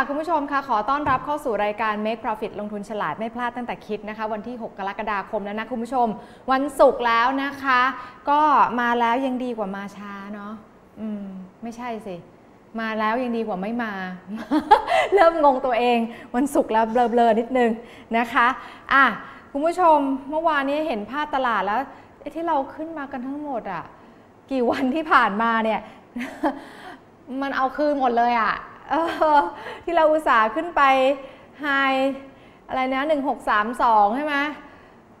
ค่ะ คุณผู้ชมค่ะขอต้อนรับเข้าสู่รายการ Make Profit ลงทุนฉลาดไม่พลาดตั้งแต่คิดนะคะ วันที่ 6 กรกฎาคมแล้วนะคุณผู้ชม วันศุกร์แล้วนะคะ ก็มาแล้วยังดีกว่ามาช้าเนาะอืม ไม่ใช่สิ มาแล้วยังดีกว่าไม่มา เริ่มงงตัวเอง วันศุกร์แล้วเบลอๆนิดนึงนะคะอะคุณผู้ชมเมื่อวานนี้เห็นภาพตลาดแล้วที่เราขึ้นมากันทั้งหมดอะ่ะกี่วันที่ผ่านมาเนี่ย มันเอาคืนหมดเลยอะ่ะ ที่เราอุตส่าห์ขึ้นไปไฮอะไรนะ1632ใช่ไหม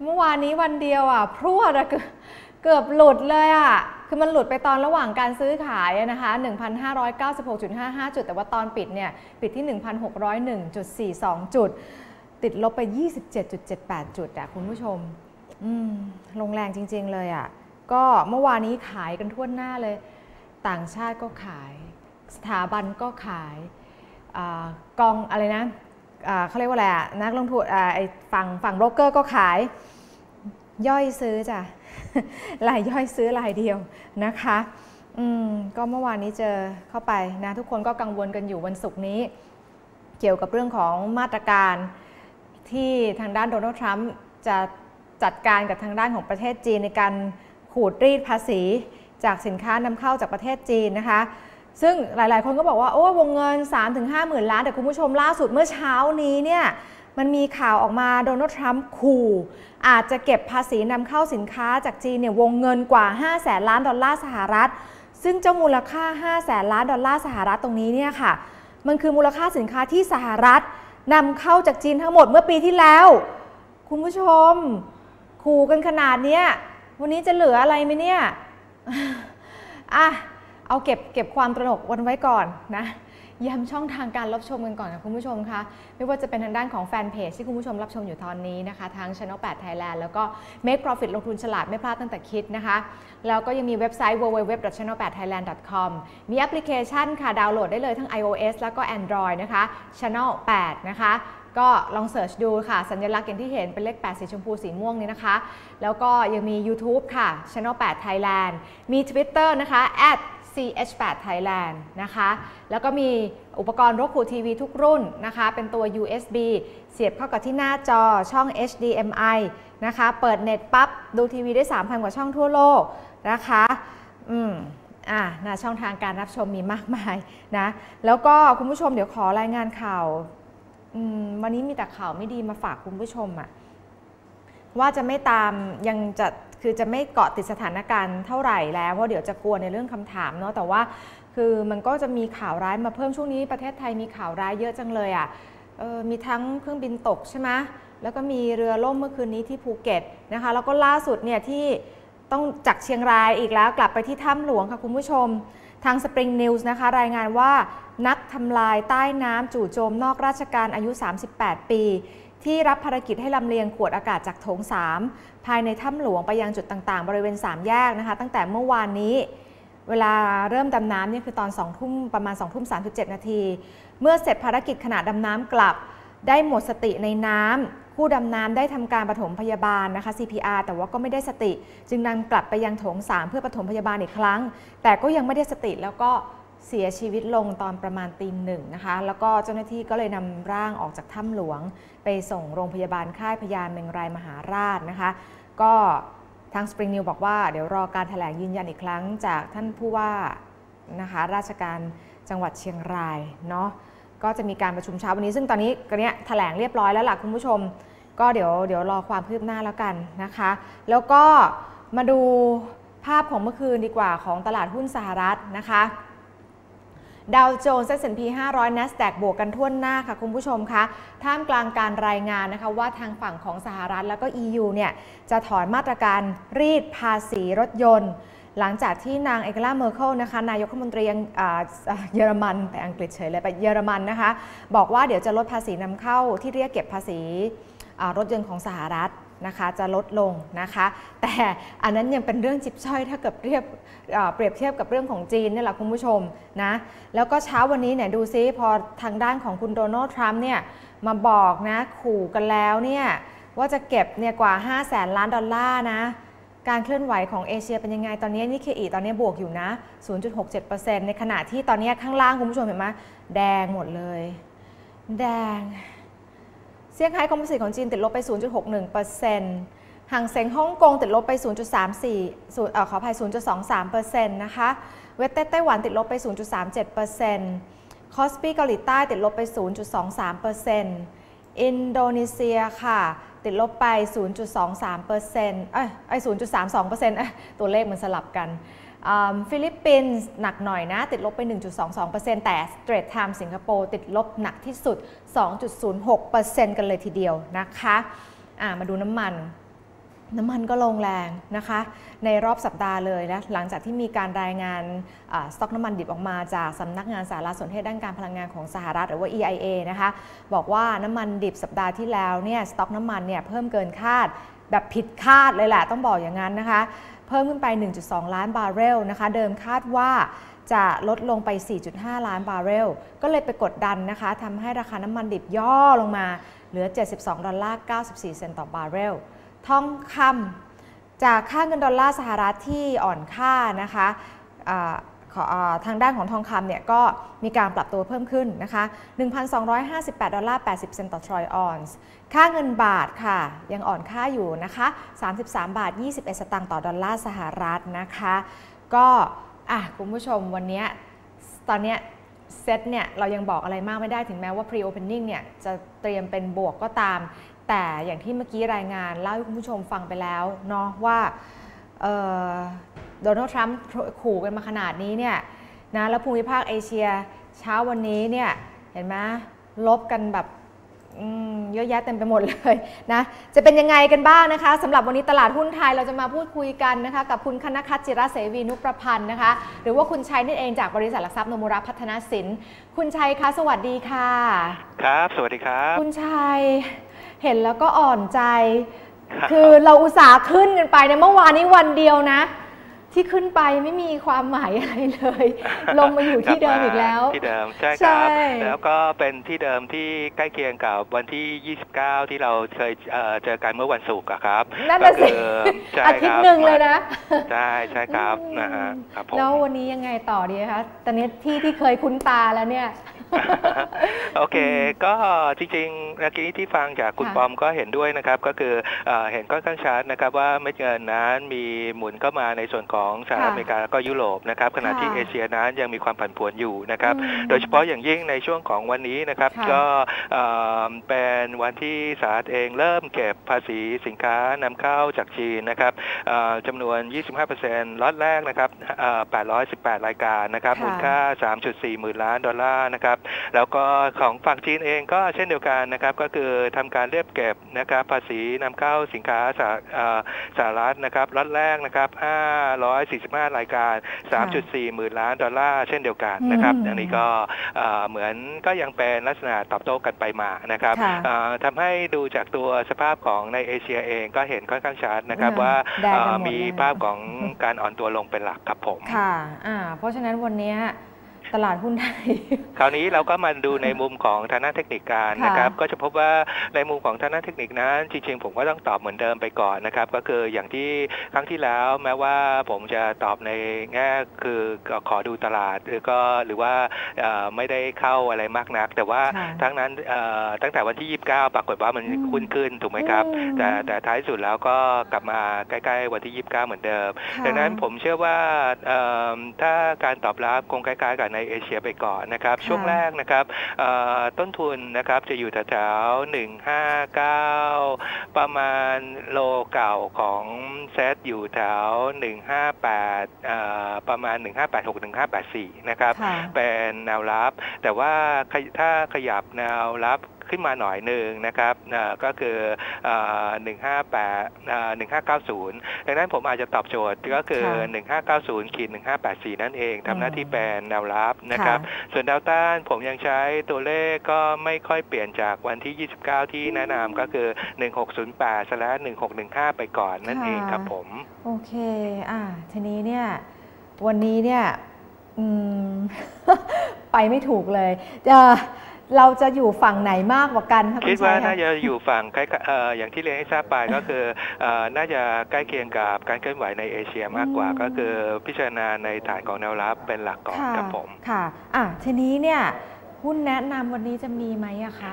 เมื่อวานนี้วันเดียวอะพรวดเกือบหลุดเลยอะคือมันหลุดไปตอนระหว่างการซื้อขายนะคะ 1,596.55 จุด แต่ว่าตอนปิดเนี่ย ปิดที่ 1,601.42 จุด ติดลบไป 27.78 จุดอะคุณผู้ชม อืม ลงแรงจริง ๆ เลยอะก็เมื่อวานนี้ขายกันทั่วหน้าเลย ต่างชาติก็ขาย สถาบันก็ขายกองอะไรนะเขาเรียกว่าอะไรนักลงทุนฝั่งฝั่งโบรกเกอร์ก็ขายย่อยซื้อจ้ะลายย่อยซื้อลายเดียวนะคะอืมก็เมื่อวานนี้เจอเข้าไปนะทุกคนก็กังวลกันอยู่วันศุกร์นี้ เกี่ยวกับเรื่องของมาตรการที่ทางด้านโดนัลด์ทรัมป์จะจัดการกับทางด้านของประเทศจีนในการขูดรีดภาษีจากสินค้านำเข้าจากประเทศจีนนะคะ ซึ่งหลาย ๆ คนก็บอกว่าโอ้วงเงิน 3-5หมื่นล้าน แต่คุณผู้ชมล่าสุดเมื่อเช้านี้เนี่ยมันมีข่าวออกมาโดนัลด์ทรัมป์ขู่อาจจะเก็บภาษีนำเข้าสินค้าจากจีนเนี่ยวงเงินกว่า 5 แสนล้านดอลลาร์สหรัฐ ซึ่งเจ้ามูลค่า 5 แสนล้านดอลลาร์สหรัฐตรงนี้เนี่ยค่ะ มันคือมูลค่าสินค้าที่สหรัฐนำเข้าจากจีนทั้งหมดเมื่อปีที่แล้ว คุณผู้ชม ขู่กันขนาดนี้วันนี้จะเหลืออะไรไหมเนี่ยอะ เอาเก็บเก็บความตระหนกวันไว้ก่อนนะย้ำช่องทางการรับชมกันก่อนนะคุณผู้ชมคะไม่ว่าจะเป็นทางด้านของแฟนเพจที่คุณผู้ชมรับชมอยู่ตอนนี้นะคะ ทาง Channel 8 Thailand แล้วก็ Make Profit ลงทุนฉลาดไม่พลาดตั้งแต่คิดนะคะ แล้วก็ยังมีเว็บไซต์ www.channel8thailand.com มีแอปพลิเคชันค่ะดาวน์โหลดได้เลยทั้ง iOS แล้วก็ Android นะคะ Channel 8 นะคะก็ลองเสิร์ชดูค่ะ สัญลักษณ์อย่างที่เห็นเป็นเลข 8 สีชมพูสีม่วงนี่นะคะ แล้วก็ยังมี YouTube ค่ะ Channel 8 Thailand มี Twitter นะคะ CH8 Thailand นะคะ แล้วก็มีอุปกรณ์รกคูทีวีทุกรุ่นนะคะ เป็นตัว USB เสียบเข้ากับที่หน้าจอช่อง HDMI นะคะ เปิดเน็ตปั๊บ ดูทีวีได้ 3,000 กว่าช่องทั่วโลกนะคะ อืมอ่านะช่องทางการรับชมมีมากมายนะ แล้วก็คุณผู้ชมเดี๋ยวขอรายงานข่าว วันนี้มีแต่ข่าวไม่ดีมาฝากคุณผู้ชมอะว่าจะไม่ตามยังจะ คือจะไม่เกาะติดสถานการณ์เท่าไหร่แล้วเพราะเดี๋ยวจะกลัวในเรื่องคำถามเนาะแต่ว่าคือมันก็จะมีข่าวร้ายมาเพิ่มช่วงนี้ประเทศไทยมีข่าวร้ายเยอะจังเลยอะ่ะมีทั้งเครื่องบินตกใช่ไหมแล้วก็มีเรือล่มเมื่อคืนนี้ที่ภูเก็ตนะคะแล้วก็ล่าสุดเนี่ยที่ต้องจากเชียงรายอีกแล้วกลับไปที่ถ้ำหลวงค่ะคุณผู้ชม ทาง Spring News นะคะ รายงานว่านักทำลายใต้น้ำจู่โจมนอกราชการอายุ 38 ปี ที่รับภารกิจให้ลำเลียงขวดอากาศจากโถง 3 ภายในถ้ำหลวงไปยังจุดต่างๆ บริเวณ 3 แยกนะคะ ตั้งแต่เมื่อวานนี้เวลาเริ่มดำน้ำเนี่ยคือตอน2ทุ่มประมาณ2ทุ่ม37 นาที เมื่อเสร็จภารกิจขณะดำน้ำกลับ ได้หมดสติในน้ำผู้ดำน้ำได้ทำการปฐมพยาบาลนะคะ CPR แต่ว่าก็ไม่ได้สติ จึงนำกลับไปยังโถง 3 เพื่อปฐมพยาบาลอีกครั้ง แต่ก็ยังไม่ได้สติแล้วก็เสียชีวิตลงตอนประมาณตีหนึ่งนะคะ แล้วก็เจ้าหน้าที่ก็เลยนำร่างออกจากถ้ำหลวง ไปส่งโรงพยาบาลค่ายพยาเมงรายมหาราชนะคะ ก็ทาง Spring New บอกว่าเดี๋ยวรอการถแถลงยืนยันอีกครั้งจากท่านผู้ว่านะคะราชการจังหวัดเชียงรายเนาะก็จะมีการประชุมเช้าวันนี้ ซึ่งตอนนี้ก็เนี้ยแถลงเรียบร้อยแล้วล่ะคุณผู้ชม ก็เดี๋ยวเดี๋ยวรอความคืบหน้าแล้วกันนะคะ แล้วก็มาดูภาพของเมื่อคืนดีกว่าของตลาดหุ้นสหรัฐนะคะ ดาวโจนส์ S&P 500 NASDAQ บวกกันทั่วหน้าค่ะคุณผู้ชมคะท่ามกลางการรายงานนะคะว่าทางฝั่งของสหรัฐแล้วก็ EU เนี่ยจะถอนมาตรการรีดภาษีรถยนต์ หลังจากที่นางแองเกลาเมอร์เคิลนะคะนายกรัฐมนตรีเยอรมันแต่อังกฤษเฉยเลยไปเยอรมันนะคะ บอกว่าเดี๋ยวจะลดภาษีนำเข้าที่เรียกเก็บภาษีรถยนต์ของสหรัฐ นะคะจะลดลงนะคะ แต่อันนั้นยังเป็นเรื่องจิ๊บจ๊อยถ้าเกิดเรียบเปรียบเทียบกับเรื่องของจีนนี่แหละคุณผู้ชมนะแล้วก็เช้าวันนี้เนี่ยดูซิพอทางด้านของคุณโดนัลด์ทรัมป์เนี่ยมาบอกนะขู่กันแล้วเนี่ยว่าจะเก็บเนี่ยกว่า 5 0 0แสนล้านดอลลาร์นะการเคลื่อนไหวของเอเชียเป็นยังไง ตอนนี้นิกเคอิตอนนี้บวกอยู่นะ 0.67%ในขณะที่ตอนนี้ข้างล่างคุณผู้ชมเห็นไหมแดงหมดเลย แดง เซี่ยงไฮ้ Composite ของจีนติดลบไป 0.61%ฮั่งเส็งฮ่องกงติดลบไป 0.34เอ่อขออภัย 0.23%นะคะ Weighted ไต้หวันติดลบไป 0.37%คอสปีเกาหลีใต้ติดลบไป 0.23%อินโดนีเซียค่ะติดลบไป 0.23%เอ้ยไอ้0.32%เอ้ยตัวเลขมันสลับกันฟิลิปปินส์หนักหน่อยนะ ติดลบไป 1.22%แต่ Straits Times สิงคโปร์ติดลบหนักที่สุด2.06%กันเลยทีเดียวนะคะ มาดูน้ำมัน น้ำมันก็ลงแรงนะคะ ในรอบสัปดาห์เลยนะหลังจากที่มีการรายงานสต็อกน้ำมันดิบออกมาจากสำนักงานสารสนเทศด้านการพลังงานของสหรัฐหรือว่า EIA นะคะบอกว่าน้ำมันดิบสัปดาห์ที่แล้วเนี่ยสต็อกน้ำมันเนี่ยเพิ่มเกินคาดแบบผิดคาดเลยแหละต้องบอกอย่างนั้นนะคะ เพิ่มขึ้นไป 1.2 ล้านบาร์เรลนะคะ เดิมคาดว่า จะลดลงไป 4.5 ล้านบาร์เรล ก็เลยไปกดดันนะคะทำให้ราคาน้ำมันดิบย่อลงมา เหลือ 72 ดอลลาร์ 94 เซนต์ต่อบาร์เรล ทองคำจากค่าเงินดอลลาร์สหรัฐที่อ่อนค่านะคะทางด้านของทองคำเนี่ยก็มีการปรับตัวเพิ่มขึ้นนะคะ 1,258 ดอลลาร์ 80 เซนต์ต่อทรอยออนซ์ ค่าเงินบาทค่ะ ยังอ่อนค่าอยู่นะคะ 33 บาท 21 สตางค์ต่อดอลลาร์สหรัฐนะคะ ก็ อะคุณผู้ชมวันนี้ตอนเนี้ยเซตเนี่ยเรายังบอกอะไรมากไม่ได้ถึงแม้ว่า pre-opening เนี่ยจะเตรียมเป็นบวกก็ตาม แต่อย่างที่เมื่อกี้รายงานเล่าให้คุณผู้ชมฟังไปแล้วเนาะว่าโดนัลด์ทรัมป์ขู่กันมาขนาดนี้เนี่ยนะแล้วภูมิภาคเอเชียเช้าวันนี้เนี่ยเห็นไหมลบกันแบบ เยอะแยะเต็มไปหมดเลยนะจะเป็นยังไงกันบ้างนะคะสำหรับวันนี้ตลาดหุ้นไทยเราจะมาพูดคุยกันนะคะกับคุณคณคัตจิระเสวีนุประพันธ์นะคะ หรือว่าคุณชัยนั่นเองจากบริษัทหลักทรัพย์โนมุระพัฒนสิน คุณชัยคะสวัสดีค่ะ ครับ สวัสดีครับ คุณชัยเห็นแล้วก็อ่อนใจ คือเราอุตส่าห์ขึ้นกันไปในเมื่อวานนี้วันเดียวนะ ที่ขึ้นไปไม่มีความหมายอะไรเลย ลงมาอยู่ที่เดิมอีกแล้ว ที่เดิมใช่ครับ แล้วก็เป็นที่เดิมที่ใกล้เคียงกับวันที่ 29 ที่เราเคยเจอกันเมื่อวันศุกร์ครับนั่นน่ะสิอาทิตย์หนึ่งเลยนะใช่ใช่ครับนะฮะครับผมแล้ววันนี้ยังไงต่อดีคะตอนนี้ที่ที่เคยคุ้นตาแล้วเนี่ย โอเค ก็จริงๆเมื่อกี้ที่ฟังจากคุณปอมก็เห็นด้วยนะครับ ก็คือเห็นค่อนข้างชัดนะครับว่าเม็ดเงินนั้นมีหมุนเข้ามาในส่วนของสหรัฐอเมริกาแล้วก็ยุโรปนะครับขณะที่เอเชียนั้นยังมีความผันผวนอยู่นะครับ โดยเฉพาะอย่างยิ่งในช่วงของวันนี้นะครับ ก็เป็นวันที่สหรัฐเองเริ่มเก็บภาษีสินค้านำเข้าจากจีนนะครับจำนวน 25%ล็อตแรกนะครับ818 รายการนะครับมูลค่า 3.4 หมื่นล้านดอลลาร์นะครับแล้วก็ของฝั่งจีนเองก็เช่นเดียวกันนะครับ ก็คือทำการเรียกเก็บนะครับ ภาษีนำเข้าสินค้าสหรัฐนะครับล็อตแรกนะครับ 545 รายการ 3.4 หมื่นล้านดอลลาร์เช่นเดียวกันนะครับ อันนี้ก็เหมือนก็ยังเป็นลักษณะตอบโต้กันไปมานะครับทำให้ดูจากตัวสภาพของในเอเชียเองก็เห็นค่อนข้างชัดนะครับว่ามีภาพของการอ่อนตัวลงเป็นหลักครับผม ค่ะ เพราะฉะนั้นวันนี้ ตลาดหุ้นไทย คราวนี้เราก็มาดูในมุมของทางด้านเทคนิคการนะครับก็จะพบว่าในมุมของทางด้านเทคนิคนั้น จริงๆ ผมก็ต้องตอบเหมือนเดิมไปก่อนนะครับก็คืออย่างที่ครั้งที่แล้วแม้ว่าผมจะตอบในแง่คือขอดูตลาดหรือก็หรือว่าไม่ได้เข้าอะไรมากนัก แต่ว่าทั้งนั้นตั้งแต่วันที่ 29 ปรากฏว่ามันคุ้นขึ้นถูกไหมครับ แต่แต่ท้ายสุดแล้วก็กลับมาใกล้ๆวันที่ 29 เหมือนเดิม ดังนั้นผมเชื่อว่าถ้าการตอบรับคงใกล้ๆกันในเอเชียไปก่อนนะครับ ช่วงแรกนะครับต้นทุนนะครับจะอยู่แถวๆหนึ่งห้าเก้าประมาณโลเก่าของเซตอยู่แถวหนึ่งห้าแปดประมาณหนึ่งห้าแปดหกหนึ่งห้าแปดสี่นะครับ เป็นแนวรับ แต่ว่าถ้าขยับแนวรับ ขึ้นมาหน่อยหนึ่งนะครับก็คือ158 1590 ดังนั้นผมอาจจะตอบโจทย์ก็คือ 1590ขีด1584 นั่นเองทำหน้าที่เป็นแนวรับนะครับ ส่วนดาวต้านผมยังใช้ตัวเลขก็ไม่ค่อยเปลี่ยนจากวันที่ 29 ที่แนะนำก็คือ 1608สละ1615 ไปก่อนนั่นเองครับผม โอเค อ่า ทีนี้เนี่ย วันนี้เนี่ยไปไม่ถูกเลยจะ เราจะอยู่ฝั่งไหนมากกว่ากันคะคุคิณดชัว่ายคะน่าจะอยู่ฝั่งใกล้ๆเอ่ออย่างที่เรียนให้ทราบไปก็คือเอ่อน่าจะใกล้เคียงกับการเคลื่อนไหวในเอเชียมากกว่าอืมก็คือพิจารณาในฐานของแนวรับเป็นหลักก่อนค่ะครับผมค่ะอะทีนี้เนี่ย หุ้นแนะนำวันนี้จะมีไหมอะคะ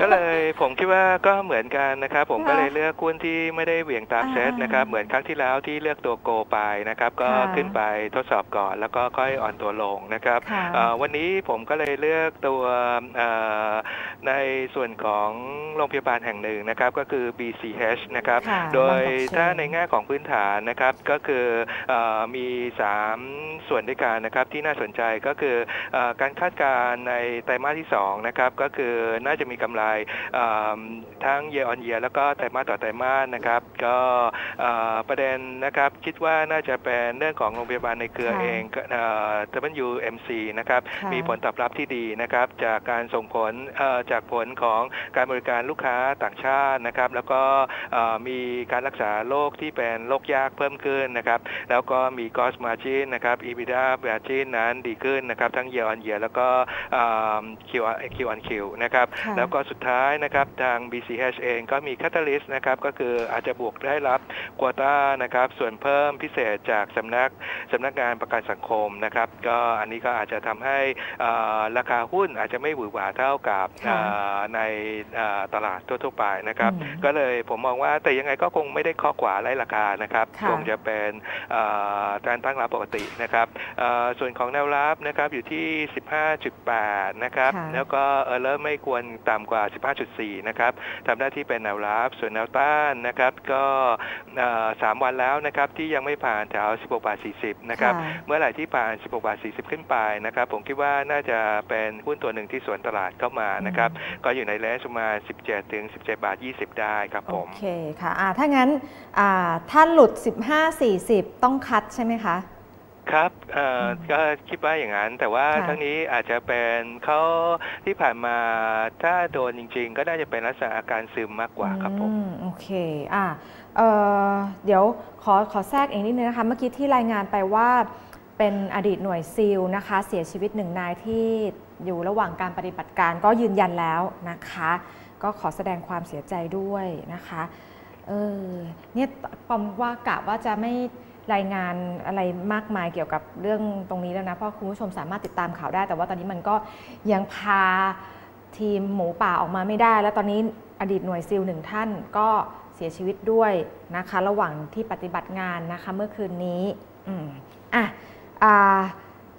ก็เลยผมคิดว่าก็เหมือนกันนะครับ ผมค่ะก็เลยเลือกหุ้นที่ไม่ได้เหวี่ยงตามเซตอ่าๆนะครับ เหมือนครั้งที่แล้วที่เลือกตัวโกไปนะครับ ก็ค่ะขึ้นไปทดสอบก่อน แล้วก็ค่อยอ่อนตัวลงนะครับค่ะเอ่อวันนี้ผมก็เลยเลือกตัวเอ่อในส่วนของโรงพยาบาลแห่งหนึ่งนะครับ ก็คือ BCH นะครับค่ะโดยบางกอกเชนถ้าในแง่ของพื้นฐานนะครับ ก็คือเออมี 3 ส่วนด้วยกันนะครับที่น่าสนใจก็คือเออการคาดการณ์ในไตรมาสที่2นะครับก็คือน่าจะมีกำไรเอ่อทั้ง year on year แล้วก็ไตรมาสต่อไตรมาสนะครับก็เอ่อประเด็นนะครับคิดว่าน่าจะเป็นเรื่องของโรงพยาบาลในเครือค่ะเองเอ่อ WMC นะครับค่ะมีผลตอบรับที่ดีนะครับจากการส่งผลเอ่อจากผลของการบริการลูกค้าต่างชาตินะครับแล้วก็เอ่อมีการรักษาโรคที่เป็นโรคยากเพิ่มขึ้นนะครับแล้วก็มี gross margin นะครับ EBITDA margin นั้นดีขึ้นนะครับทั้ง year on year แล้วก็เอ่อ Q on Q on Q นะครับค่ะแล้วก็สุดท้ายนะครับทาง BCH เองก็มี catalyst นะครับก็คืออาจจะบวกได้รับควอต้านะครับส่วนเพิ่มพิเศษจากสำนักสำนักงานประกันสังคมนะครับก็อันนี้ก็อาจจะทำให้เอ่อราคาหุ้นอาจจะไม่หวือหวาเท่ากับค่ะเอ่อในเอ่อตลาดทั่วๆไปนะครับอืมก็เลยผมมองว่าแต่ยังไงก็คงไม่ได้ข้อขวาไล่ราคานะครับค่ะคงจะเป็นเอ่อการตั้งรับปกตินะครับเอ่อส่วนของแนวรับนะครับอยู่ที่ 15.8นะครับค่ะแล้วก็เออเริ่มไม่ควรต่ำกว่า 15.4 นะครับทำหน้าที่เป็นแนวรับส่วนแนวต้านนะครับก็เอ่อสามวันแล้วนะครับที่ยังไม่ผ่านแถว 16บาท40 นะครับค่ะเมื่อไหร่ที่ผ่าน 16บาท40 ขึ้นไปนะครับผมคิดว่าน่าจะเป็นหุ้นตัวหนึ่งที่สวนตลาดเข้ามานะครับก็อยู่ในเลนจ์ประมาณ 17 ถึง 17 บาท 20 ได้ครับผโอมเคค่ะอ่าถ้างั้นอ่าถ้าหลุด 15-40 ต้องคัดใช่ไหมคะ ครับเอ่ออมก็คิดว่าอย่างนั้น แต่ว่าค่ะทั้งนี้อาจจะเป็นเขาที่ผ่านมาถ้าโดนจริง ๆ ก็น่าจะเป็นลักษณะอาการซึมมากกว่าครับผมอืมโอเคอ่าเอ่อเดี๋ยวขอขอแทรกอีกนิดนึงนะคะ เมื่อกี้ที่รายงานไปว่าเป็นอดีตหน่วยซีลนะคะ เสียชีวิตหนึ่งนายที่อยู่ระหว่างการปฏิบัติการก็ยืนยันแล้วนะคะ ก็ขอแสดงความเสียใจด้วยนะคะเออเนี่ยปอมว่ากะว่าจะไม่ รายงานอะไรมากมายเกี่ยวกับเรื่องตรงนี้แล้วนะ เพราะคุณผู้ชมสามารถติดตามข่าวได้ แต่ว่าตอนนี้มันก็ยังพาทีมหมูป่าออกมาไม่ได้ แล้วตอนนี้อดีตหน่วยซิลหนึ่งท่านก็เสียชีวิตด้วยนะคะ ระหว่างที่ปฏิบัติงานนะคะเมื่อคืนนี้ อืมอะอ่า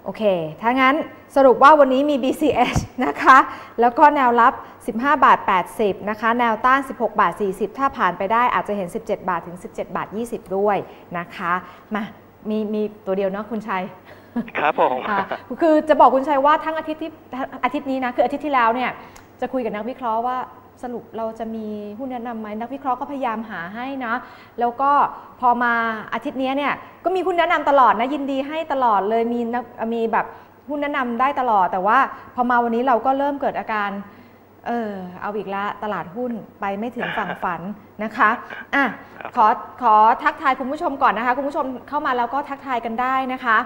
โอเค ถ้างั้นสรุปว่าวันนี้มี BCH นะคะ แล้วก็แนวรับ 15 บาท 80 นะคะ แนวต้าน 16 บาท 40 ถ้าผ่านไปได้อาจจะเห็น 17 บาทถึง 17 บาท 20 ด้วยนะคะ มา มีมีตัวเดียวเนาะคุณชัย ครับผมค่ะคือจะบอกคุณชัยว่าทั้งอาทิตย์ที่ทั้งอาทิตย์นี้นะ คืออาทิตย์ที่แล้วเนี่ย จะคุยกับนักวิเคราะห์ว่า สรุปเราจะมีหุ้นแนะนำไหมนักวิเคราะห์ก็พยายามหาให้นะ แล้วก็พอมาอาทิตย์นี้เนี่ยก็มีหุ้นแนะนำตลอดนะยินดีให้ตลอดเลยมีนักมีแบบหุ้นแนะนำได้ตลอด แต่ว่าพอมาวันนี้เราก็เริ่มเกิดอาการเออเอาอีกละตลาดหุ้นไปไม่ถึงฝั่งฝันนะคะอะครับขอขอทักทายคุณผู้ชมก่อนนะคะ คุณผู้ชมเข้ามาแล้วก็ทักทายกันได้นะคะ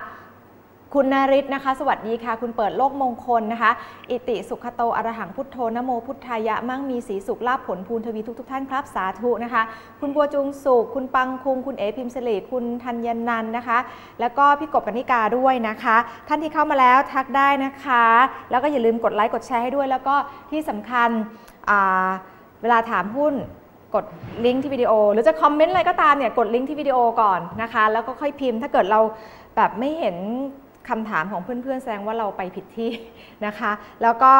คุณนาริศนะคะ สวัสดีค่ะ คุณเปิดโลกมงคลนะคะ อิติสุขโตอรหังพุทโธนโมพุทธายะมั่งมีสีสุขลาภผลภูนทวีทุกทุกท่านครับสาธุนะคะ คุณบัวจุงสุข คุณปังคุง คุณเอพิมพ์สิริคุณธัญญนันนะคะ แล้วก็พี่กบกนิกาด้วยนะคะ ท่านที่เข้ามาแล้วทักได้นะคะ แล้วก็อย่าลืมกดไลค์กดแชร์ให้ด้วย แล้วก็ที่สำคัญเวลาถามหุ้นกดลิงก์ที่วิดีโอ หรือจะคอมเมนต์อะไรก็ตามเนี่ยกดลิงก์ที่วิดีโอก่อนนะคะ แล้วก็ค่อยพิมพ์ถ้าเกิดเราแบบไม่เห็น คำถามของเพื่อนๆ แสดงว่าเราไปผิดที่นะคะ แล้วก็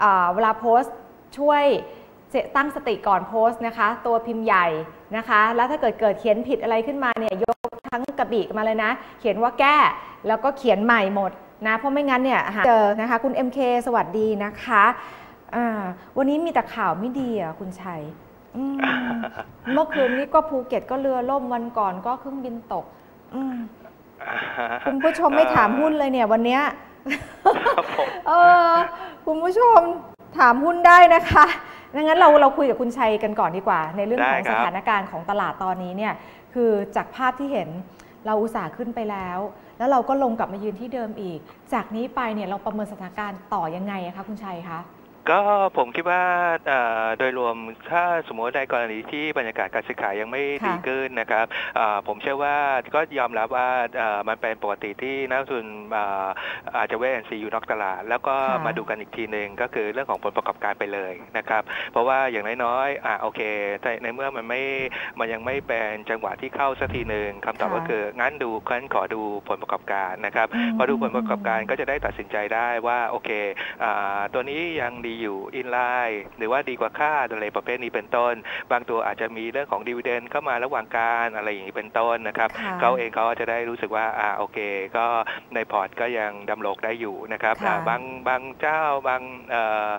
เอ่อเวลาโพสต์ช่วยตั้งสติก่อนโพสต์นะคะ ตัวพิมพ์ใหญ่นะคะ แล้วถ้าเกิดเกิดเขียนผิดอะไรขึ้นมาเนี่ยยกทั้งกระบี่มาเลยนะ เขียนว่าแก้แล้วก็เขียนใหม่หมดนะเพราะไม่งั้นเนี่ยหาเจอนะคะคุณ MK สวัสดีนะคะอ่าวันนี้มีแต่ข่าวไม่ดีอะคุณชัยอืมเมื่อคืนนี้ก็ภูเก็ตก็เรือล่มวันก่อนก็เครื่องบินตกอืม คุณผู้ชมไม่ถามหุ้นเลยเนี่ยวันเนี้ยครับผมเออคุณผู้ชมถามหุ้นได้นะคะดังนั้นเราเราคุยกับคุณชัยกันก่อนดีกว่า ในเรื่องของได้ครัสบถานการณ์ของตลาดตอนนี้เนี่ยคือจากภาพที่เห็นเราอุตส่าห์ขึ้นไปแล้ว แล้วเราก็ลงกลับมายืนที่เดิมอีก จากนี้ไปเนี่ยเราประเมินสถานการณ์ต่อยังไงอะคะคุณชัยคะ ก็ผมคิดว่าเอ่อโดยรวมถ้าสมมติในกรณีที่บรรยากาศการซื้อขายยังไม่ค่ะดีขึ้นนะครับเอ่อผมเชื่อว่าก็ยอมรับว่าเอ่อมันเป็นปกติที่นักลงทุนเอ่ออาจจะเวทแอนซีอยู่นอกตลาด แล้วก็ค่ะมาดูกันอีกทีหนึ่งก็คือเรื่องของผลประกอบการไปเลยนะครับ เพราะว่าอย่างน้อยๆอ่าโอเคแต่ในเมื่อมันไม่มันยังไม่เป็นจังหวะที่เข้าสักทีหนึ่งคำตอบค่ะก็คืองั้นดูงั้นขอดูผลประกอบการนะครับอืมพอดูผลประกอบการก็จะได้ตัดสินใจได้ว่าโอเคอ่าตัวนี้ยังดีอยู่อินไลน์หรือว่าดีกว่าคาดอะไรประเภทนี้เป็นต้น บางตัวอาจจะมีเรื่องของดีเวเดนเข้ามาระหว่างการอะไรอย่างนี้เป็นต้นนะครับค่ะเขาเองเขาจะได้รู้สึกว่าอ่าโอเค ก็ในพอร์ตก็ยังดำรงได้อยู่นะครับค่ะอ่าบางบางเจ้าบางเอ่อ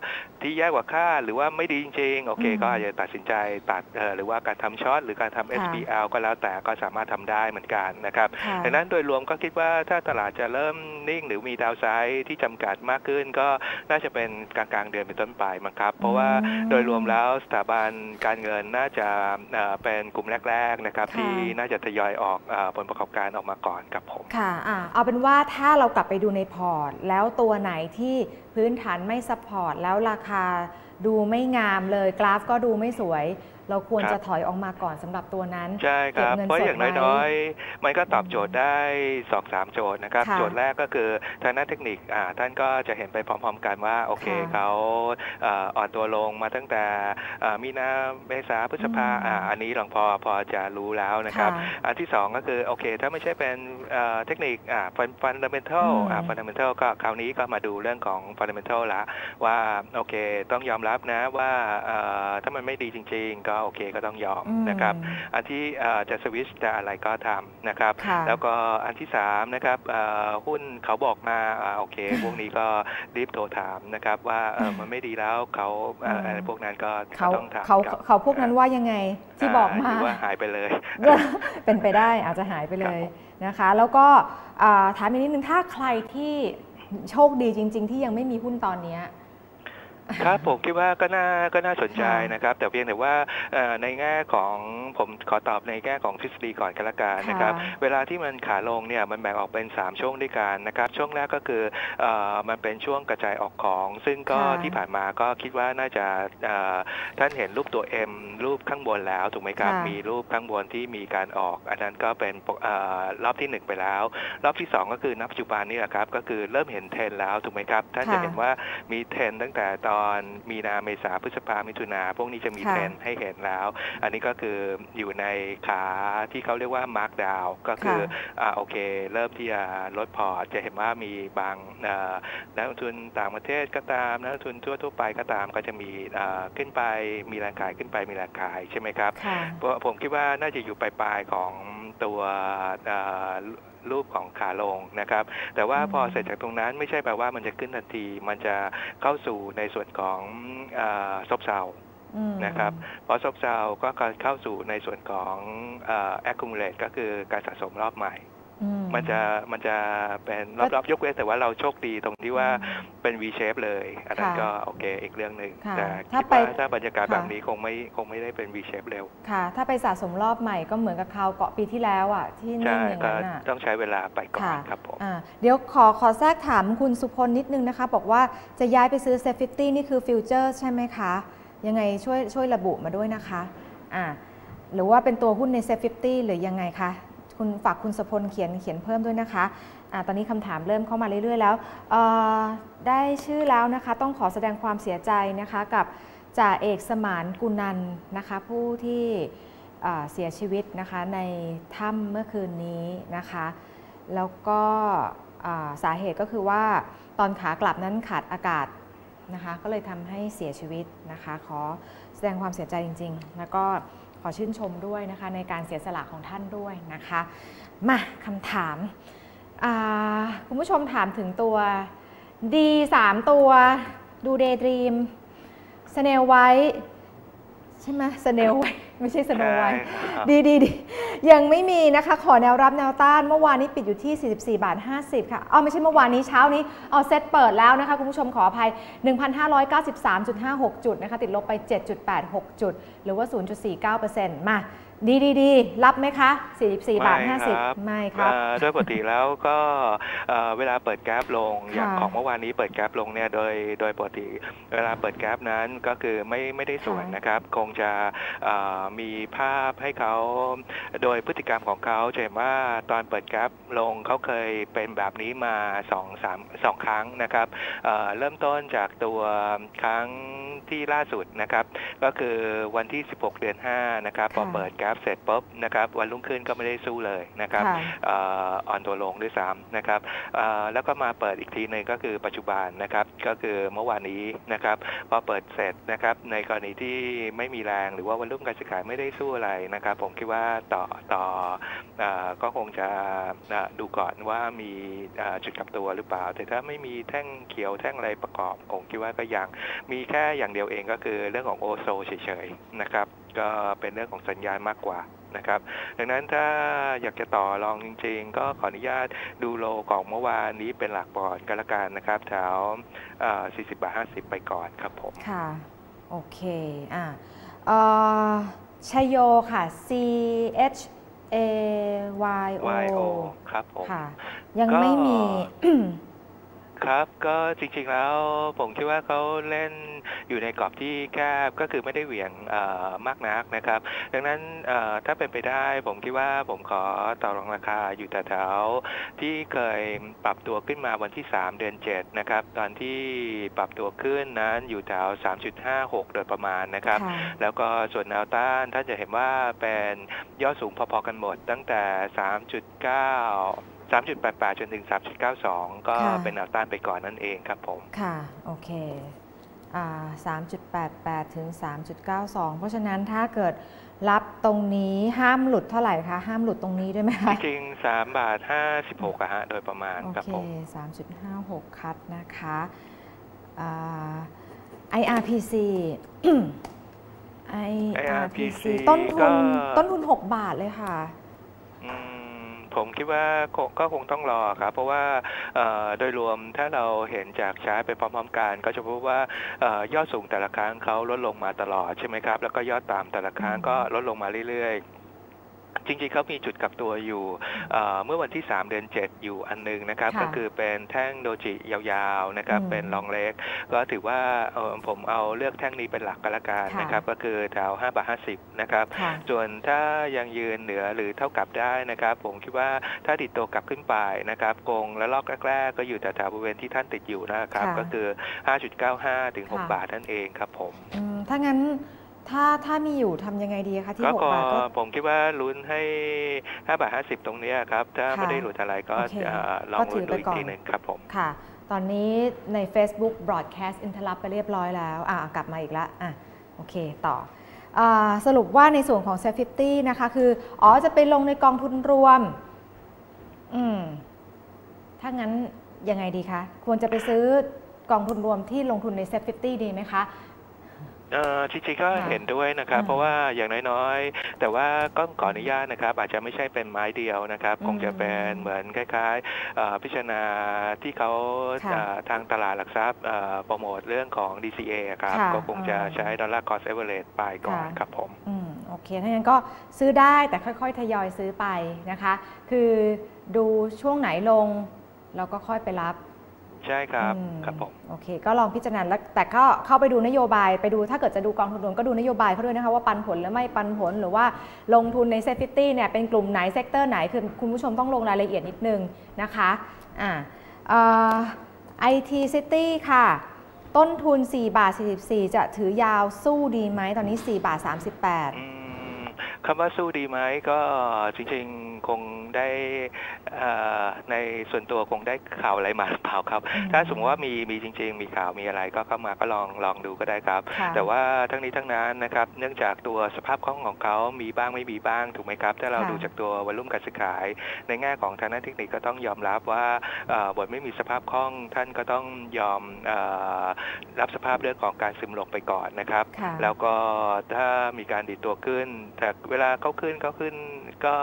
ที่แย่กว่าคาดหรือว่าไม่ดีจริงๆโอเคอืมก็อาจจะตัดสินใจตัดเอ่อหรือว่าการทำช็อตหรือการทำค่ะ SBL ก็แล้วแต่ก็สามารถทำได้เหมือนกันนะครับค่ะดังนั้นโดยรวมก็คิดว่าถ้าตลาดจะเริ่มนิ่งหรือมีดาวไซด์ที่จำกัดมากขึ้นก็น่าจะเป็นกลางกลางๆเดือนเป็นต้นไปมั้งครับ เพราะว่าอืมโดยรวมแล้วสถาบันการเงินน่าจะเอ่อเป็นกลุ่มแรกๆนะครับค่ะที่น่าจะทยอยออกเอ่อผลประกอบการออกมาก่อนครับผมค่ะอ่าเอาเป็นว่าถ้าเรากลับไปดูในพอร์ต แล้วตัวไหนที่พื้นฐานไม่ support แล้วราคาดูไม่งามเลยกราฟก็ดูไม่สวยเราควรครับจะถอยออกมาก่อนสำหรับตัวนั้นใช่ครับเก็บเงินเพราะอย่างสดไว้น้อยๆมันก็ตอบโจทย์ได้สองสามโจทย์นะครับค่ะโจทย์แรกก็คือทางด้านเทคนิคอ่าท่านก็จะเห็นไปพร้อม ๆ กันว่าโอเคค่ะเขาเอ่ออ่อนตัวลงมาตั้งแต่เอ่อมีนาเมษาพฤษภาอืมอ่าอันนี้ลองพอพอจะรู้แล้วนะครับค่ะอันที่สองก็คือโอเค ถ้าไม่ใช่เป็นเอ่อเทคนิคอ่า fun fundamental อืมอ่า fundamental ก็คราวนี้ก็มาดูเรื่องของ fundamental ละว่าโอเค ต้องยอมรับนะว่าเอ่อถ้ามันไม่ดีจริง ๆก็โอเคก็ต้องยอมอืมนะครับ อันที่เอ่อจะสวิชจะอะไรก็ทำนะครับค่ะแล้วก็อันที่สามนะครับเอ่อหุ้นเขาบอกมาอ่าโอเค พวกนี้ก็รีบโทรถามนะครับ ว่าเออมันไม่ดีแล้วเขาเอ่ออืมอะไรพวกนั้นก็เขาต้องถามเขากับเขาพวกนั้นว่ายังไงที่บอกหมารือว่าหายไปเลย เป็นไปได้อาจจะหายไปเลยครับนะคะ แล้วก็อ่าถามอีกนิดนึงถ้าใครที่โชคดีจริง ๆ ที่ยังไม่มีหุ้นตอนเนี้ย ครับผมคิดว่าก็น่าก็น่าสนใจค่ะนะครับ แต่เพียงแต่ว่าเอ่อในแง่ของผมขอตอบในแง่ของทฤษฎีก่อนกันละกันนะครับค่ะเวลาที่มันขาลงเนี่ยมันแบ่งออกเป็น 3 ช่วงด้วยกันนะครับ ช่วงแรกก็คือเอ่อมันเป็นช่วงกระจายออกของ ซึ่งก็ค่ะที่ผ่านมาก็คิดว่าน่าจะเอ่อท่านเห็นรูปตัว M รูปข้างบนแล้วถูกไหมครับค่ะมีรูปข้างบนที่มีการออก อันนั้นก็เป็นปกเอ่อรอบที่หนึ่งไปแล้ว รอบที่สองก็คือนับปัจจุบันนี่แหละครับก็คือเริ่มเห็นเทรนด์แล้วถูกไหมครับท่านจะค่ะเห็นว่ามีเทรนด์ตั้งแต่ตอนมีนาเมษาพฤษภามิถุนาพวกนี้จะมีค่ะเทรนด์ให้เห็นแล้ว อันนี้ก็คืออยู่ในขาที่เขาเรียกว่า markdown ก็คือค่ะอ่าโอเค เริ่มที่จะลดพอร์ตจะเห็นว่ามีบางเอ่อนักลงทุนต่างประเทศก็ตามนักลงทุนทั่วทั่วๆไปก็ตามก็จะมีอ่าขึ้นไปมีแรงขายขึ้นไปมีแรงขายใช่ไหมครับค่ะเพราะผมคิดว่าน่าจะอยู่ปลายๆของตัวเอ่อรูปของขาลงนะครับ แต่ว่าอืมพอเสร็จจากตรงนั้นไม่ใช่แปลว่ามันจะขึ้นทันที มันจะเข้าสู่ในส่วนของเออซบเซาอืมนะครับพอซบเซาก็การเข้าสู่ในส่วนของเอ่อ accumulate ก็คือการสะสมรอบใหม่อื มันจะมันจะเป็นรอบๆยกเว้นแต่ว่าเราโชคดีตรงที่ว่าเป็น V shape เลย อันนั้นค่ะก็โอเคอีกเรื่องหนึ่งค่ะแต่ถ้าคิดไปว่าถ้าบรรยากาศค่ะแบบนี้คงไม่คงไม่ได้เป็น V shape เร็วค่ะ ถ้าไปสะสมรอบใหม่ก็เหมือนกับคราวเกาะปีที่แล้วอะที่นิ่ใช่งอย่างก็นั้นอะต้องใช้เวลาไปก่อนค่ะครับผมอ่าเดี๋ยวขอขอแทรกถามคุณสุพลนิดนึงนะคะ บอกว่าจะย้ายไปซื้อ SET fifty นี่คือ future ใช่ไหมคะ ยังไงช่วยช่วยระบุมาด้วยนะคะอ่าหรือว่าเป็นตัวหุ้นใน SET fifty หรือยังไงคะ คุณฝากคุณสพลเขียนเขียนเพิ่มด้วยนะคะอตอนนี้คำถามเริ่มเข้ามาเรื่อยๆแล้ว ได้ชื่อแล้วนะคะ ต้องขอแสดงความเสียใจนะคะ กับจ่าเอกสมานกุนันนะคะ ผู้ที่เสียชีวิตนะคะในถ้ำเมื่อคืนนี้นะคะ แล้วก็สาเหตุก็คือว่าตอนขากลับนั้นขาดอากาศนะคะ ก็เลยทำให้เสียชีวิตนะคะ ขอแสดงความเสียใจจริง ๆ แล้วก็ ขอชื่นชมด้วยนะคะในการเสียสละของท่านด้วยนะคะมาคำถามาคุณผู้ชมถามถึงตัว D 3ตัว Do Day Dream Snail White ใช่ไหม Snail White ไม่ใช่ Snow White ใช่ครับ DDD ยังไม่มีนะคะ ขอแนวรับแนวต้าน เมื่อวานนี้ปิดอยู่ที่ 44 บาท 50 ค่ะอ๋อไม่ใช่เมื่อวานนี้เช้านี้เอาเซตเปิดแล้วนะคะ คุณผู้ชมขออภัย 1,593.56 จุดนะคะ ติดลบไป 7.86 จุด หรือว่า 0.49%มา ดีดีดีรับไหมคะ 44 บาทไม่ครับ50 ไม่ครับเอ่อโดยปกติแล้วก็เอ่อเวลาเปิดแก๊ปลงอย่างค่ะของเมื่อวานนี้เปิดแก๊ปลงเนี่ยโดยโดยปกติเวลาเปิดแก๊ปนั้นก็คือไม่ไม่ได้ส่วนค่ะนะครับ คงจะเอ่อมีภาพให้เขาโดยพฤติกรรมของเขาจะเห็นว่าตอนเปิดแก๊ปลงเขาเคยเป็นแบบนี้มาสองสามสองครั้งนะครับเอ่อเริ่มต้นจากตัวครั้งที่ล่าสุดนะครับ ก็คือวันที่ 16 เดือน 5 นะครับพอค่ะเปิดแก๊ปเสร็จปุ๊บนะครับวันรุ่งขึ้นก็ไม่ได้สู้เลยนะครับค่ะเอ่ออ่อนตัวลงด้วยซ้ำนะครับเอ่อแล้วก็มาเปิดอีกทีหนึ่งก็คือปัจจุบันนะครับก็คือเมื่อวานนี้นะครับพอเปิดเสร็จนะครับในกรณีที่ไม่มีแรงหรือว่าวันรุ่งการซื้อขายไม่ได้สู้อะไรนะครับ ผมคิดว่าต่อต่อเออก็คงจะเอ่อดูก่อนว่ามีเอ่อจุดกลับตัวหรือเปล่า แต่ถ้าไม่มีแท่งเขียวแท่งอะไรประกอบผมคิดว่าก็ยังมีแค่อย่างเดียวเองก็คือเรื่องของโอโซเฉยๆนะครับก็เป็นเรื่องของสัญญาณมากกว่านะครับ ดังนั้นถ้าอยากจะต่อรองจริง ๆ ก็ขออนุญาตดูโลของเมื่อวานนี้เป็นหลักก่อนก็แล้วกันนะครับแถวเอ่อ40 บาท 50 ไปก่อนครับผม ค่ะ โอเค อะเอ่อชัยโยค่ะ C H A Y O YO ครับผม ค่ะ ยังก็ไม่มี ครับก็จริงๆแล้วผมคิดว่าเขาเล่นอยู่ในกรอบที่แคบก็คือไม่ได้เหวี่ยงเอ่อมากนักนะครับ ดังนั้นเอ่อถ้าเป็นไปได้ผมคิดว่าผมขอต่อรองราคาอยู่แต่แถวที่เคยปรับตัวขึ้นมาวันที่ 3 เดือน 7 นะครับ ตอนที่ปรับตัวขึ้นนั้นอยู่แถว 3.56 โดยประมาณนะครับค่ะแล้วก็ส่วนแนวต้านท่านจะเห็นว่าเป็นยอดสูงพอๆกันหมดตั้งแต่ 3.9 3.88 จนถึง 3.92 ก็ค่ะ เป็นแนวต้านไปก่อนนั่นเองครับผม ค่ะ โอเคอ่า3.88 ถึง 3.92 เพราะฉะนั้นถ้าเกิดรับตรงนี้ห้ามหลุดเท่าไหร่คะ ห้ามหลุดตรงนี้ด้วยไหมจคะ ริงๆ3บาท56อะฮะโดยประมาณโอครับเค ผม 3.56 คัดนะคะอ่า IRPC IRPC ต้นทุก็ น ต้นทุน 6 บาทเลยค่ะอืม ผมคิดว่าก็คงต้องรอครับเพราะว่าโดยรวมถ้าเราเห็นจากชาร์ตไปพร้อมๆกัน ก็จะพบว่าอยอดสูงแต่ละครั้งเขาลดลงมาตลอดใช่ไหมครับ แล้วก็ยอดต่ำแต่ละครั้งก็ลดลงมาเรื่อยๆ จริงๆเขามีจุดกลับตัวอยู่เอ่อเมื่อวันที่ 3 เดือน 7 อยู่อันหนึงนะครับค่ะก็คือเป็นแท่งโดจิยาวๆนะครับอืมเป็นลองเล็ก ก็ถือว่าเอ่อผมเอาเลือกแท่งนี้เป็นหลักก็แล้วกันค่ะนะครับ ก็คือแถว5บาท50 นะครับค่ะส่วนถ้ายังยืนเหนือหรือเท่ากับได้นะครับ ผมคิดว่าถ้าติดตัวกลับขึ้นไปนะครับกงและลอกแรกๆก็อยู่แถวๆบริเวณที่ท่านติดอยู่นะครับค่ะก็คือ 5.95 ถึงค่ะ6บาทนั่นเองครับผมอืมถ้างั้น ถ้าถ้ามีอยู่ทำยังไงดีคะที่ก็6บาทก็ผมคิดว่าลุ้นให้5บาท50ตรงเนี้ยครับ ถ้าค่ะไม่ได้หลุดอะไรก็โอเคเอ่อลองก็ถืลุ้อนดูไปอีกก่อนทีหนึ่งครับผมค่ะ ตอนนี้ใน Facebook broadcast interrupt ไปเรียบร้อยแล้วอะกลับมาอีกแล้วอะโอเคต่ออาสรุปว่าในส่วนของ s a f e 50นะคะ คือ อ๋อ จะไปลงในกองทุนรวม อืม ถ้างั้นยังไงดีคะ ควรจะไปซื้อกองทุนรวมที่ลงทุนใน s a f e 50ดีไหมคะ เอ่อจริงๆก็ค่ะเห็นด้วยนะครับอืมเพราะว่าอย่างน้อยๆ แต่ว่าก็ขออนุญาตนะครับ อาจจะไม่ใช่เป็นไม้เดียวนะครับอืมคงจะเป็นเหมือนคล้ายๆเอ่อพิจารณาที่เขาค่ะเอ่อทางตลาดหลักทรัพย์เอ่อโปรโมทเรื่องของ DCA ครับค่ะก็คงจะอ่าใช้ dollar cost average ไปก่อนค่ะครับผมอืมโอเคถ้างั้นก็ซื้อได้แต่ค่อยๆ ทยอยซื้อไปนะคะ คือดูช่วงไหนลงเราก็ค่อยไปรับ ใช่ครับอืมครับผมโอเค ก็ลองพิจารณาแล้วแต่ก็เข้าไปดูนโยบายไปดูถ้าเกิดจะดูกองทุนรวมก็ดูนโยบายเขาด้วยนะคะว่าปันผลหรือไม่ปันผลหรือว่าลงทุนในเซฟิตี้เนี่ยเป็นกลุ่มไหน sector ไหนคือคุณผู้ชมต้องลงรายละเอียดนิดนึงนะคะอ่า IT City ค่ะ ต้นทุน 4 บาท 44 จะถือยาวสู้ดีไหมตอนนี้ 4 บาท 38อืม คำว่าสู้ดีไหมก็จริงๆคงได้เอ่อในส่วนตัวคงได้ข่าวอะไรมาหรือเปล่าครับอืมถ้าสมมติว่ามีมีจริง ๆ มีข่าวมีอะไรก็เข้ามาก็ลองลองดูก็ได้ครับค่ะแต่ว่าทั้งนี้ทั้งนั้นนะครับ เนื่องจากตัวสภาพคล่องของเขามีบ้างไม่มีบ้างถูกไหมครับ ถ้าเราค่ะดูจากตัววอลุ่มการซื้อขาย ในแง่ของทางด้านเทคนิคก็ต้องยอมรับว่าเอ่อบทไม่มีสภาพคล่องท่านก็ต้องยอมเออรับสภาพเรื่องของการซึมลงไปก่อนนะครับค่ะแล้วก็ถ้ามีการดีดตัวขึ้นแต่เวลาเขาขึ้นเขาขึ้นก็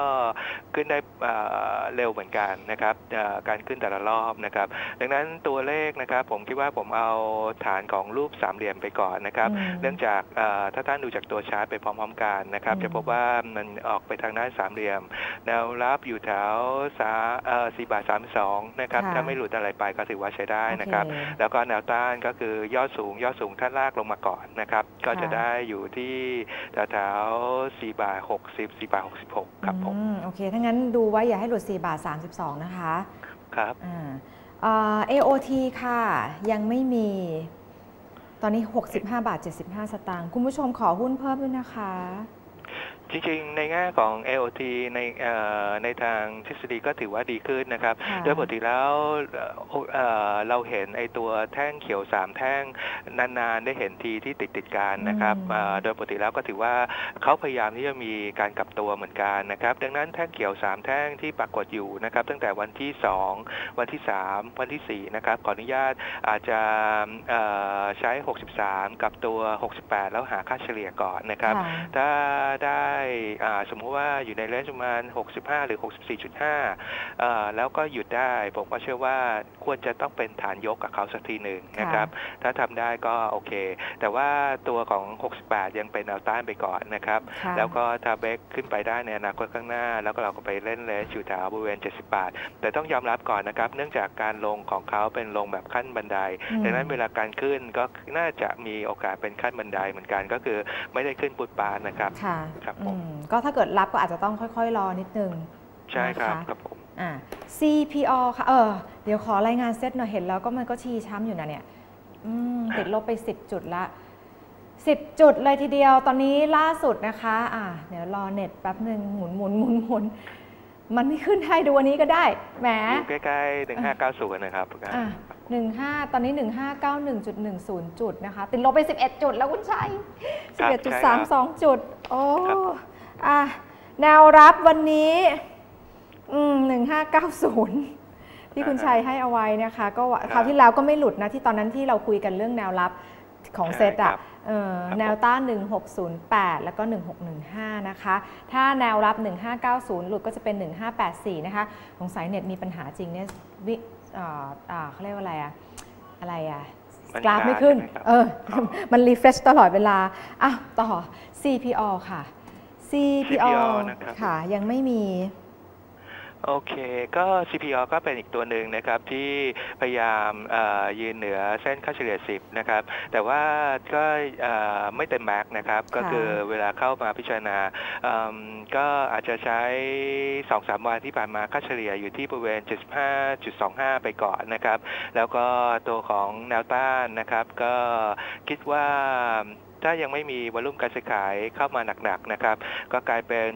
ขึ้นได้เอ่อเร็วเหมือนกันนะครับเอ่อการขึ้นแต่ละรอบนะครับ ดังนั้นตัวเลขนะครับ ผมคิดว่าผมเอาฐานของรูปสามเหลี่ยมไปก่อนนะครับอืมเนื่องจากเอ่อถ้าท่านดูจากตัวชาร์ตไปพร้อมๆกันนะครับอืมจะพบว่ามันออกไปทางด้านสามเหลี่ยมแนวรับอยู่แถวสาเอ่อสี่บาทสามสองนะครับค่ะถ้าไม่หลุดอะไรไปก็ถือว่าใช้ได้นะครับโอเคแล้วก็แนวต้านก็คือยอดสูงยอดสูงท่านลากลงมาก่อนนะครับ ก็จะค่ะได้อยู่ที่แถวๆสี่บาทหกสิบสี่บาทหกสิบหกครับผมอืมโอเค ถ้างั้นดูไว้อย่าให้หลุด 4 บาท 32 นะคะ ครับอ่าเอ่อ AOT ค่ะ ยังไม่มี ตอนนี้ 65 บาท 75 สตางค์คุณผู้ชมขอหุ้นเพิ่มด้วยนะคะ จริงๆ ในแง่ของ AOT ในเอ่อในทางทฤษฎีก็ถือว่าดีขึ้นนะครับค่ะโดยปกติแล้วเอ่อเอ่อเราเห็นไอตัวแท่งเขียวสามแท่งนานๆ ได้เห็นทีที่ติดติดๆกันนะครับอืมเอ่อโดยปกติแล้วก็ถือว่าเขาพยายามที่จะมีการกลับตัวเหมือนกันนะครับ ดังนั้นแท่งเขียวสามแท่งที่ปรากฏอยู่นะครับ ตั้งแต่วันที่ 2 วันที่ 3 วันที่ 4 นะครับ ขออนุญาตอาจจะเอ่อใช้ 63 กับตัว 68 แล้วหาค่าเฉลี่ยก่อนนะครับค่ะถ้าได้อ่าสมมติว่าอยู่ในเลนจ์ประมาณ 65 หรือ 64.5อ่าแล้วก็หยุดได้ ผมก็เชื่อว่าควรจะต้องเป็นฐานยกกับเขาสักทีหนึ่งนะครับ ถ้าทำได้ก็โอเค แต่ว่าตัวของ 68 ยังเป็นแนวต้านไปก่อนนะครับค่ะแล้วก็ถ้าเบรกขึ้นไปได้ในอนาคตข้างหน้า แล้วก็เราก็ไปเล่นเลนจ์อยู่แถวบริเวณ 70 บาท แต่ต้องยอมรับก่อนนะครับ เนื่องจากการลงของเขาเป็นลงแบบขั้นบันไดอืมดังนั้นเวลาการขึ้นก็น่าจะมีโอกาสเป็นขั้นบันไดเหมือนกันก็คือไม่ได้ขึ้นปุดปานนะครับค่ะครับผมอืมก็ถ้าเกิดรับก็อาจจะต้องค่อยๆ รอนิดนึง ใช่ครับนะคะครับผมอ่า CPO ค่ะเออเดี๋ยวขอรายงานเซตหน่อยเห็นแล้วก็มันก็ชี้ช้ำอยู่นะเนี่ยอืมติดลบไป 10 จุดละ10 จุดเลยทีเดียวตอนนี้ล่าสุดนะคะ อ่าเดี๋ยวรอเน็ตแป๊บหนึ่งหมุนหมุนหมุนหมุนมันไม่ขึ้นให้ดูอันนี้ก็ได้แหมอยู่ใกล้ๆ1590นะครับอะหนึ่งห้าตอนนี้หนึ่งห้าเก้า หนึ่งจุดหนึ่งศูนย์จุดนะคะ ติดลบไปสิบเอ็ดจุดแล้วคุณชัยสิบเอ็ดจุดสามสองจุด โอ้อะแนวรับวันนี้อืมหนึ่งห้าเก้าศูนย์ที่คุณชัยให้เอาไว้นะคะ ก็ว่าคราวที่แล้วก็ไม่หลุดนะ ที่ตอนนั้นที่เราคุยกันเรื่องแนวรับของเซตอะเออแนวต้าน 1608 แล้วก็ 1615 นะคะ ถ้าแนวรับ 1590 หลุดก็จะเป็น 1584 นะคะ สงสัยเน็ตมีปัญหาจริงเนี่ยวิ เอ่ออ่าเขาเรียกว่าอะไรอะอะไรอะมันกราฟไม่ขึ้นช้าใช่ไหมครับเอออ๋อมัน refresh ตลอดเวลาอะต่อ CPO ค่ะ CPO CPO นะครับค่ะ ยังไม่มี โอเค ก็ CPO ก็เป็นอีกตัวหนึ่งนะครับที่พยายามเอ่อยืนเหนือเส้นค่าเฉลี่ย 10 นะครับ แต่ว่าก็เอ่อไม่เต็ม max นะครับ ก็คือเวลาเข้ามาพิจารณาเอิ่มก็อาจจะใช้ 2-3 วันที่ผ่านมาค่าเฉลี่ยอยู่ที่บริเวณ 75.25 ไปก่อนนะครับ แล้วก็ตัวของแนวต้านนะครับ ก็คิดว่า ถ้ายังไม่มีวอลุ่มการซื้อขายเข้ามาหนักๆนะครับ ก็กลายเป็น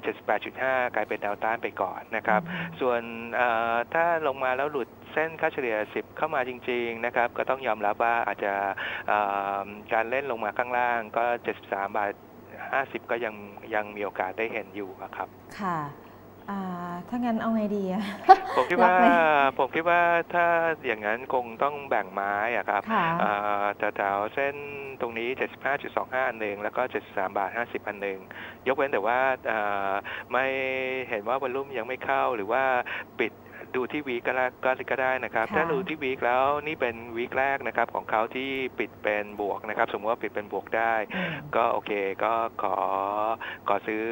78.5 กลายเป็นแนวต้านไปก่อนนะครับ ส่วนเอ่อถ้าลงมาแล้วหลุดเส้นค่าเฉลี่ย 10 เข้ามาจริง ๆ นะครับ ก็ต้องยอมรับว่าอาจจะเอ่อการเล่นลงมาข้างล่างก็ 73 บาท 50 ก็ยังยังมีโอกาสได้เห็นอยู่อะครับ ค่ะอ่า ถ้างั้นเอาไงดีอะผมคิดรับว่าไหมผมคิดว่าถ้าอย่างนั้นคงต้องแบ่งไม้อะครับค่ะเอ่อแถวๆเส้นตรงนี้ 75.25 อันหนึ่งแล้วก็ 73 บาท 50 อันหนึ่งยกเว้นแต่ว่าเอ่อไม่เห็นว่าวอลลุ่มยังไม่เข้าหรือว่าปิด ดูที่วีคก็ได้ก็ก็ได้นะครับค่ะถ้าดูที่วีคแล้วนี่เป็นวีคแรกนะครับของเขาที่ปิดเป็นบวกนะครับ สมมติว่าปิดเป็นบวกได้อืมก็โอเคก็ขอขอซื้อ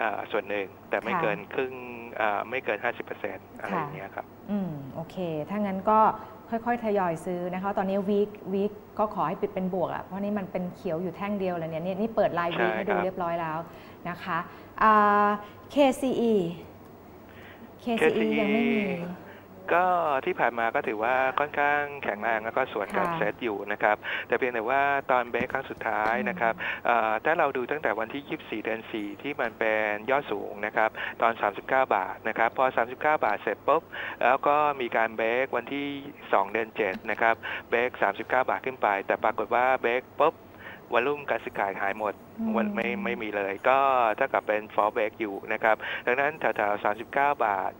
อาส่วนหนึ่ง แต่ไม่ค่ะเกินครึ่งอ่าไม่เกิน 50%อะไรอย่างเงี้ยครับ อืม โอเค ถ้างั้นก็ค่อยๆ ทยอยซื้อนะคะ ตอนนี้วีควีคก็ขอให้ปิดเป็นบวกอะเพราะนี่มันเป็นเขียวอยู่แท่งเดียวแล้วเนี่ย นี่นี่เปิดไลน์วีคใช่ให้ดูครับเรียบร้อยแล้วนะคะอ่า KCE KCE ยังไม่มี ก็ที่ผ่านมาก็ถือว่าค่อนข้างแข็งแรงแล้วก็สวนกับค่ะเซตอยู่นะครับ แต่เพียงแต่ว่าตอนเบรกครั้งสุดท้ายอืมนะครับเอ่อถ้าเราดูตั้งแต่วันที่ 24 เดือน 4 ที่มันเป็นยอดสูงนะครับ ตอน 39 บาทนะครับ พอ 39 บาทเสร็จปุ๊บ แล้วก็มีการเบรกวันที่ 2 เดือน 7 นะครับ เบรก39 บาทขึ้นไป แต่ปรากฏว่าเบรกปุ๊บ วอลุ่มการซื้อขายหายหมดอืมวันไม่ไม่มีเลย ก็ถ้ากับเป็น fall back อยู่นะครับ ดังนั้นแถวๆ39บาท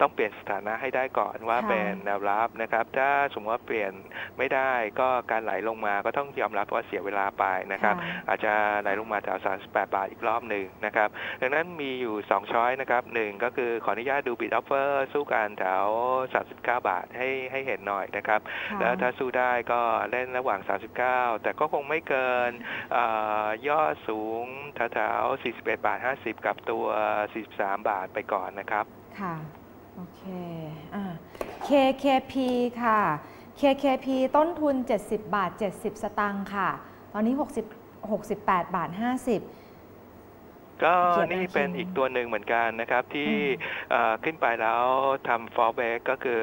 ต้องเปลี่ยนสถานะให้ได้ก่อนว่าเป็นแนวรับนะครับ ถ้าสมมติว่าเปลี่ยนไม่ได้ก็การไหลลงมาก็ต้องยอมรับว่าเสียเวลาไปนะครับ อาจจะไหลลงมาแถว38 บาทอีกรอบหนึ่งนะครับ ดังนั้นมีอยู่ 2 ช้อยนะครับหนึ่งก็คือขออนุญาตดูบิดออฟเฟอร์สู้กันแถว 39 บาทให้ให้เห็นหน่อยนะครับ แล้วถ้าสู้ได้ก็เล่นระหว่าง 39 แต่ก็คงไม่เกินย่อสูงแถวๆ41 บาท 50 กับตัว 43 บาทไปก่อนนะครับ ค่ะ โอเคอ่า KKP ค่ะ KKP ต้นทุน 70 บาท 70 สตางค์ค่ะ ตอนนี้ 60 68 บาท 50 ก็เขียนนี่ไว้เป็นคิงอีกตัวหนึ่งเหมือนกันนะครับที่อืมเอ่อขึ้นไปแล้วทำ fall back ก็คือ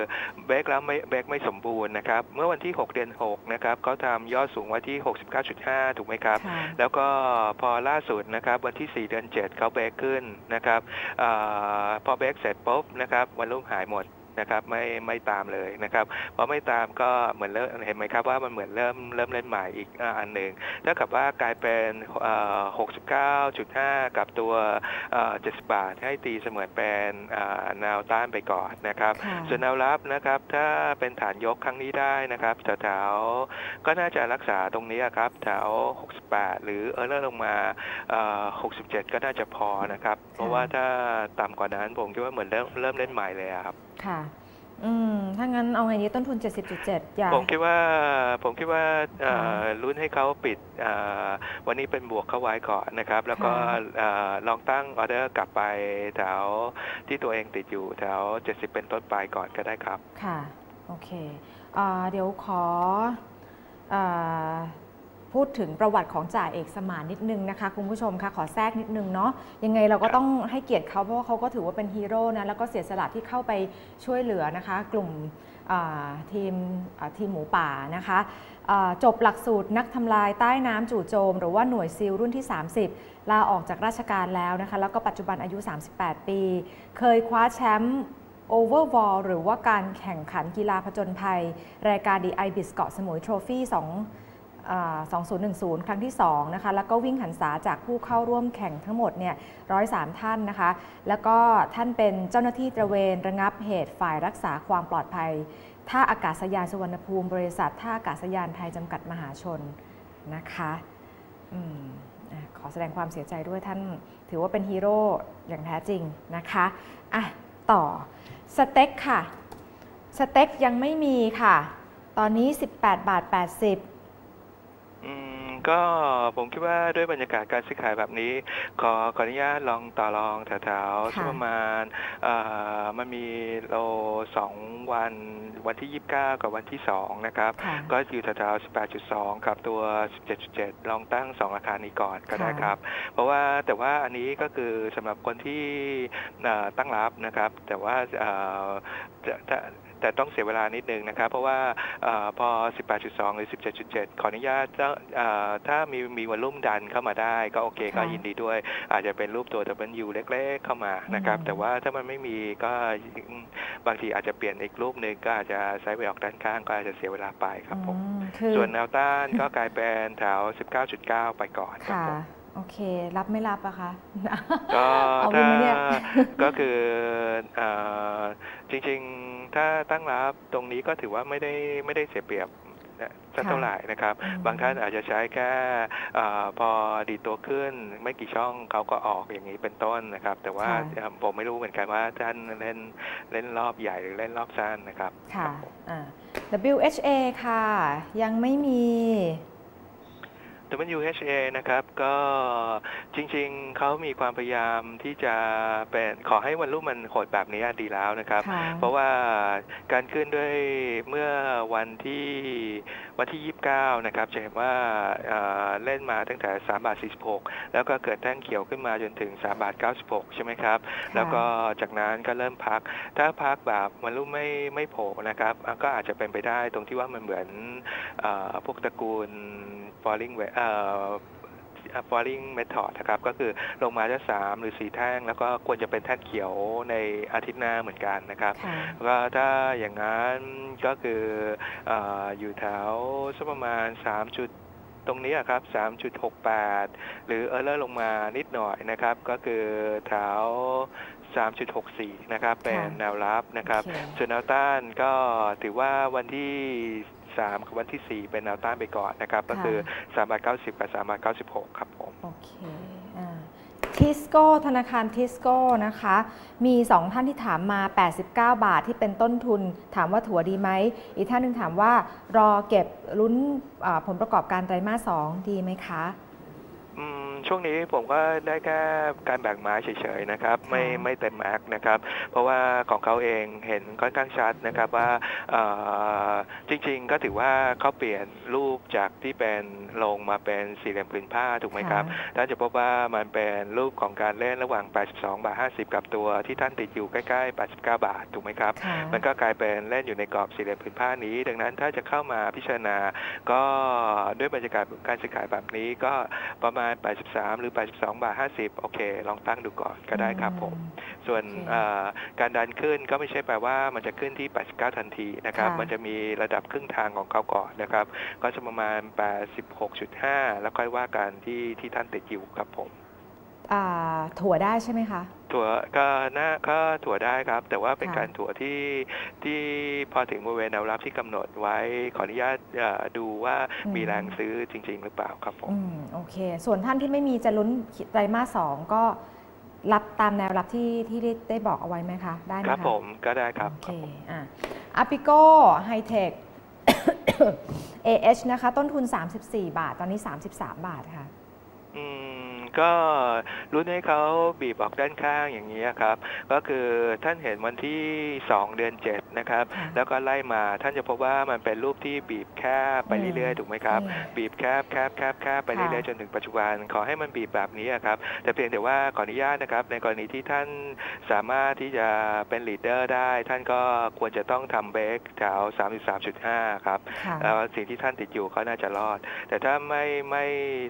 back แล้วไม่ back ไม่สมบูรณ์นะครับ เมื่อวันที่ 6 เดือน 6 นะครับเขาทำยอดสูงไว้ที่ 69.5 ถูกไหมครับค่ะแล้วก็พอล่าสุดนะครับวันที่ 4 เดือน 7 เขาเบรกขึ้นนะครับอาพอเบรกเสร็จปุ๊บนะครับวันรุ่งหายหมด นะครับไม่ไม่ตามเลยนะครับพอไม่ตามก็เหมือนเริ่มเห็นไหมครับว่ามันเหมือนเริ่มเริ่มเล่นใหม่อีกอ่าอันหนึ่งถ้ากับว่ากลายเป็นอ่า69.5 กับตัวอ่า70บาทให้ตีเสมือนเป็นอ่าแนวต้านไปก่อนนะครับค่ะส่วนแนวรับนะครับถ้าเป็นฐานยกครั้งนี้ได้นะครับแถวๆก็น่าจะรักษาตรงนี้อะครับแถว 68 หรือเออเลอร์ลงมาเอ่อ67 ก็น่าจะพอนะครับ เพราะว่าถ้าต่ำกว่านั้นผมคิดว่าเหมือนเริ่มเริ่มเล่นใหม่เลยอะครับ ค่ะอืมถ้างั้นเอาไงดีต้นทุน 70.7 อย่าผมคิดว่าผมคิดว่าเอ่อค่ะลุ้นให้เขาปิดเอ่อวันนี้เป็นบวกเข้าไว้ก่อนนะครับ แล้วก็ค่ะเอ่อลองตั้งออเดอร์กลับไปแถวที่ตัวเองติดอยู่แถว 70 เป็นต้นไปก่อนก็ได้ครับ ค่ะ โอเคอ่าเดี๋ยวขออา พูดถึงประวัติของจ่าเอกสมานนิดนึงนะคะคุณผู้ชมคะขอแทรกนิดนึงเนาะยังไงเราก็ครับต้องให้เกียรติเขาเพราะว่าเขาก็ถือว่าเป็นฮีโร่นะแล้วก็เสียสละที่เข้าไปช่วยเหลือนะคะ กลุ่มอ่าทีมอ่าทีมหมูป่านะคะอ่าจบหลักสูตรนักทำลายใต้น้ำจู่โจม หรือว่าหน่วยซิลรุ่นที่ 30 ลาออกจากราชการแล้วนะคะแล้วก็ปัจจุบันอายุ 38 ปี เคยคว้าแชมป์ Overwall หรือว่าการแข่งขันกีฬาผจญภัย รายการ The Ibis เกาะสมุยโทรฟี่2อ่า 2010 ครั้งที่2นะคะแล้วก็วิ่งหันษาจากผู้เข้าร่วมแข่งทั้งหมดเนี่ย103 ท่านนะคะ แล้วก็ท่านเป็นเจ้าหน้าที่ตระเวนระงับเหตุฝ่ายรักษาความปลอดภัยท่าอากาศยานสุวรรณภูมิบริษัทท่าอากาศยานไทยจำกัดมหาชนนะคะอืมขอแสดงความเสียใจด้วยท่านถือว่าเป็นฮีโร่อย่างแท้จริงนะคะอะต่อสเต็กค่ะ สเต็กยังไม่มีค่ะ ตอนนี้ 18 บาท 80 อืมก็ผมคิดว่าด้วยบรรยากาศการซื้อขายแบบนี้ ขอขออนุญาตลองต่อรองแถวๆค่ะสักประมาณเอ่อมันมีโลสองวันวันที่ 29 กับวันที่ 2 นะครับค่ะก็อยู่แถวๆ18.2 กับตัว 17.7 ลองตั้ง 2 ราคานี้ก่อนก็ได้ค่ะครับ เพราะว่าแต่ว่าอันนี้ก็คือสำหรับคนที่เอ่อตั้งรับนะครับ แต่ว่าเอ่อจะจะ แต่ต้องเสียเวลานิดนึงนะครับ เพราะว่าเออพอ 18.2 หรือ 17.7 ขออนุญาตจะเอ่อถ้ามีมีวอลลุ่มดันเข้ามาได้ก็โอเคก็ค่ะยินดีด้วย อาจจะเป็นรูปตัว W เล็กๆเข้ามานะครับอืมแต่ว่าถ้ามันไม่มีก็บางทีอาจจะเปลี่ยนอีกรูปหนึ่งก็อาจจะไซด์เวย์ออกด้านข้างก็อาจจะเสียเวลาไปครับผมอืมคือส่วนแนวต้านก็กลายเป็นแถว 19.9 ไปก่อนครับค่ะผม โอเค รับไม่รับอะคะก็เอาถ้าไหมเนี่ยก็คือเอ่อจริงๆ ถ้าตั้งรับตรงนี้ก็ถือว่าไม่ได้ไม่ได้เสียเปรียบนะสักค่ะเท่าไหร่นะครับอืมบางท่านอาจจะใช้แค่เออพอดีดตัวขึ้น ไม่กี่ช่องเขาก็ออกอย่างนี้เป็นต้นนะครับ แต่ว่าค่ะเอ่อผมไม่รู้เหมือนกันว่าท่านเล่นเล่นรอบใหญ่หรือเล่นรอบสั้นนะครับ ค่ะรับผมอ่า WHA ค่ะ ยังไม่มี WHA นะครับก็จริงๆ เขามีความพยายามที่จะเป็นขอให้วันรุ่มมันโหดแบบนี้ดีแล้วนะครับค่ะเพราะว่าการขึ้นด้วยเมื่อวันที่วันที่ 29 นะครับจะเห็นว่าเอ่อเล่นมาตั้งแต่ 3 บาท 46 แล้วก็เกิดแท่งเขียวขึ้นมาจนถึง 3 บาท 96 ใช่ไหมครับ แล้วก็จากนั้นก็เริ่มพัก ถ้าพักแบบมันรุ่มไม่ไม่โผล่นะครับอะก็อาจจะเป็นไปได้ตรงที่ว่ามันเหมือนเอ่อพวกตระกูล falling wa- เอ่อ falling method นะครับ ก็คือลงมาจะสามหรือสี่แท่ง แล้วก็ควรจะเป็นแท่งเขียวในอาทิตย์หน้าเหมือนกันนะครับค่ะก็ถ้าอย่างนั้นก็คือเอออยู่แถวสักประมาณ3จุดตรงนี้อะครับ 3.68 หรือ lower ลงมานิดหน่อยนะครับ ก็คือแถว3.64 นะครับ เป็นแนวรับนะครับโอเคส่วนแนวต้านก็ถือว่าวันที่ 3 กับวันที่ 4 เป็นแนวต้านไปก่อนนะครับ ก็คือ3บาท90กับ3บาท96ครับผม โอเคทิสโก้ธนาคารทิสโก้นะคะ มี 2 ท่านที่ถามมา 89 บาทที่เป็นต้นทุน ถามว่าถัวดีไหม อีกท่านหนึ่งถามว่ารอเก็บลุ้นอ่าผลประกอบการไตรมาส2ดีไหมคะ อืม ช่วงนี้ผมก็ได้แค่การแบ่งไม้เฉยๆนะครับ ไม่ค่ะไม่เต็มแม็กซ์นะครับ เพราะว่าของเขาเองเห็นค่อนข้างชัดนะครับว่าเอ่อจริง ๆ ก็ถือว่าเขาเปลี่ยนรูปจากที่เป็นลงมาเป็นสี่เหลี่ยมผืนผ้าถูกไหมครับค่ะท่านจะพบว่ามันเป็นรูปของการเล่นระหว่าง 82 บาท 50 กับตัวที่ท่านติดอยู่ใกล้ๆ 89 บาทถูกไหมครับค่ะมันก็กลายเป็นเล่นอยู่ในกรอบสี่เหลี่ยมผืนผ้านี้ ดังนั้นถ้าจะเข้ามาพิจารณาก็ด้วยบรรยากาศการซื้อขายแบบนี้ก็ประมาณ83 หรือ 82 บาท 50 โอเค ลองตั้งดูก่อนก็ได้ครับผม ส่วนโอเคเอ่อการดันขึ้นก็ไม่ใช่แปลว่ามันจะขึ้นที่ 89 ทันทีนะครับค่ะมันจะมีระดับครึ่งทางของเขาก่อนนะครับ ก็จะประมาณ 86.5 แล้วค่อยว่ากันที่ที่ท่านติดอยู่ครับผมอ่าถั่วได้ใช่ไหมคะ ถั่วก็น่าก็ถั่วได้ครับ แต่ว่าเป็นค่ะการถั่วที่ที่พอถึงบริเวณแนวรับที่กำหนดไว้ขออนุญาตเอ่อดูว่ามีแรงซื้อจริง ๆ หรือเปล่าครับผมอืมโอเค ส่วนท่านที่ไม่มีจะลุ้นไตรมาสสองก็รับตามแนวรับที่ที่ได้ได้บอกเอาไว้ไหมคะ ได้ไหมคคะรับผมก็ได้ครับ โอเคอะอาปิโก้ไฮเทค AH นะคะ ต้นทุน 34 บาท ตอนนี้ 33 บาทค่ะ อืม ก็ลุ้นให้เขาบีบออกด้านข้างอย่างนี้ครับ ก็คือท่านเห็นวันที่ 2 เดือน 7 นะครับค่ะแล้วก็ไล่มาท่านจะพบว่ามันเป็นรูปที่บีบแคบไปเรื่อยๆถูกไหมครับอืมบีบแคบแคบแคบแคบไปค่ะเรื่อยๆจนถึงปัจจุบัน ขอให้มันบีบแบบนี้อะครับ แต่เพียงแต่ว่าขออนุญาตนะครับ ในกรณีที่ท่านสามารถที่จะเป็น leader ได้ ท่านก็ควรจะต้องทำเบรกแถว 33.5 ครับค่ะแล้วสิ่งที่ท่านติดอยู่เขาน่าจะรอด แต่ถ้าไม่ไม่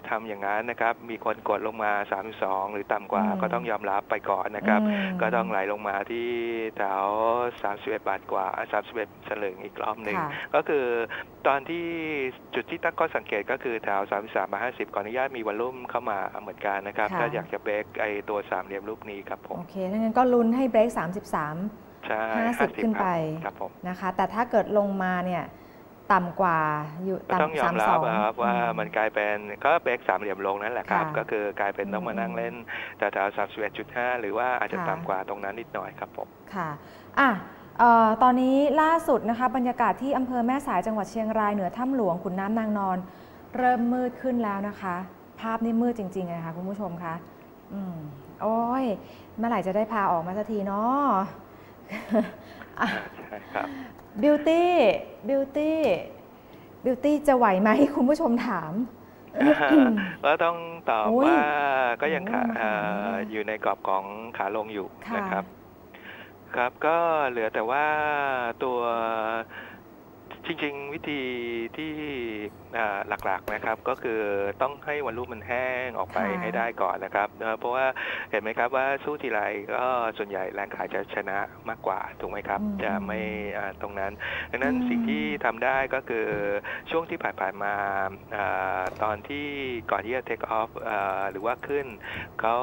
ทำอย่างนั้นนะครับ มีคนกดลงมา 32 หรือต่ำกว่าอืมก็ต้องยอมรับไปก่อนนะครับอืมก็ต้องไหลลงมาที่แถว 31 บาทกว่า 31สลึงอีกรอบหนึ่งค่ะก็คือตอนที่จุดที่ตั้งข้อสังเกตก็คือแถว 33บาท50ก่อนอนุญาตมีวอลลุ่มเข้ามาเหมือนกันนะครับค่ะถ้าอยากจะเบรกไอตัวสามเหลี่ยมรูปนี้ครับผม โอเคถ้างั้นก็ลุ้นให้เบรก 33ใช่50 ขึ้นไปครับผมนะคะ แต่ถ้าเกิดลงมาเนี่ย ต่ำกว่าอยู่ก็ต้องยอมต่ำรับ32อะครับว่าอืมันกลายเป็นก็เบรกสามเหลี่ยมลงนั่นแหละครับค่ะก็คือกลายเป็นต้องมานั่งเล่นแต่แถวสามสิบเอ็ดจุดห้าหรือว่าอาจจะค่ะต่ำกว่าตรงนั้นนิดหน่อยครับผมค่ะอะเอ่อตอนนี้ล่าสุดนะคะบรรยากาศที่อำเภอแม่สายจังหวัดเชียงรายเหนือถ้ำหลวงขุนน้ำนางนอน เริ่มมืดขึ้นแล้วนะคะ ภาพนี่มืดจริงๆเลยค่ะคุณผู้ชมคะอืมโอ้ยเมื่อไหร่จะได้พาออกมาสักทีเนาะใช่ครั บบิวตี้บิวตี้บิวตี้จะไหวไหมคุณผู้ชมถาม ก็ต้องตอบโอ้ยว่าก็ยังขาโอ้ยมาขนาดนี้เลยเอ่ออยู่ในกรอบของขาลงอยู่ค่ะนะครับ ครับก็เหลือแต่ว่าตัว จริงๆ วิธีที่อ่าหลักๆนะครับก็คือต้องให้วันรุ่มมันแห้งออกไปค่ะให้ได้ก่อนนะครับเอ่อเพราะว่าเห็นไหมครับว่าสู้ทีไรก็ส่วนใหญ่แรงขายจะชนะมากกว่าถูกไหมครับอืมจะไม่อ่าตรงนั้น ดังนั้นอืมสิ่งที่ทำได้ก็คือช่วงที่ผ่านๆมาอาตอนที่ก่อนที่จะ take off อ่าหรือว่าขึ้นเขา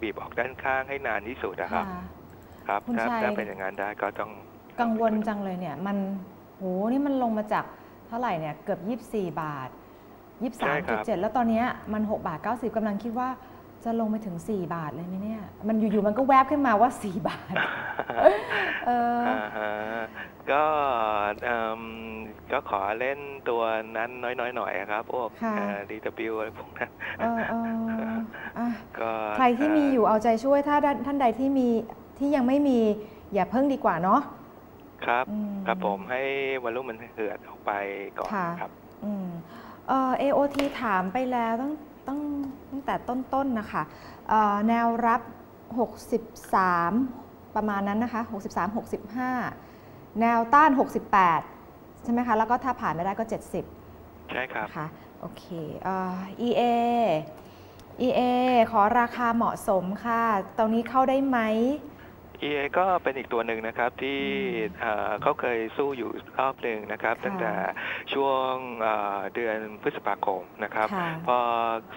บีบออกด้านข้างให้นานที่สุดนะครับค่ะครับคุณถ้าชัยถ้าเป็นอย่างนั้นได้ก็ต้องกังวลจังเลยเนี่ยมัน โหนี่มันลงมาจากเท่าไหร่เนี่ยเกือบ 24 บาทใช่ครับ23.7 แล้วตอนเนี้ยมัน 6 บาท 90กำลังคิดว่าจะลงไปถึง 4 บาทเลยไหมเนี่ย มันอยู่ๆมันก็แวบขึ้นมาว่า 4 บาทเอออ่าฮะก็เอิ่มก็ขอเล่นตัวนั้นน้อยๆหน่อยครับพวกค่ะดีตบิวอะไรพวกนั้นเออเอออะก็ใครที่มีอยู่เอาใจช่วยถ้าท่านใดที่มีที่ยังไม่มีอย่าเพิ่งดีกว่าเนาะ ครับอืมครับผมให้วันรุ่มมันเหือดออกไปก่อนค่ะครับอืมเอ่อ AOT ถามไปแล้วตั้งตั้งตั้งแต่ต้นๆนะคะเอ่อแนวรับ 63 ประมาณนั้นนะคะ 63 65 แนวต้าน 68 ใช่ไหมคะ แล้วก็ถ้าผ่านไม่ได้ก็ 70 ใช่ครับนะคะโอเคเอ่อ EA EA ขอราคาเหมาะสมค่ะ ตรงนี้เข้าได้ไหม EA ก็เป็นอีกตัวหนึ่งนะครับที่อืมเอ่อเขาเคยสู้อยู่รอบหนึ่งนะครับค่ะตั้งแต่ช่วงเอ่อเดือนพฤษภาคมนะครับค่ะพอ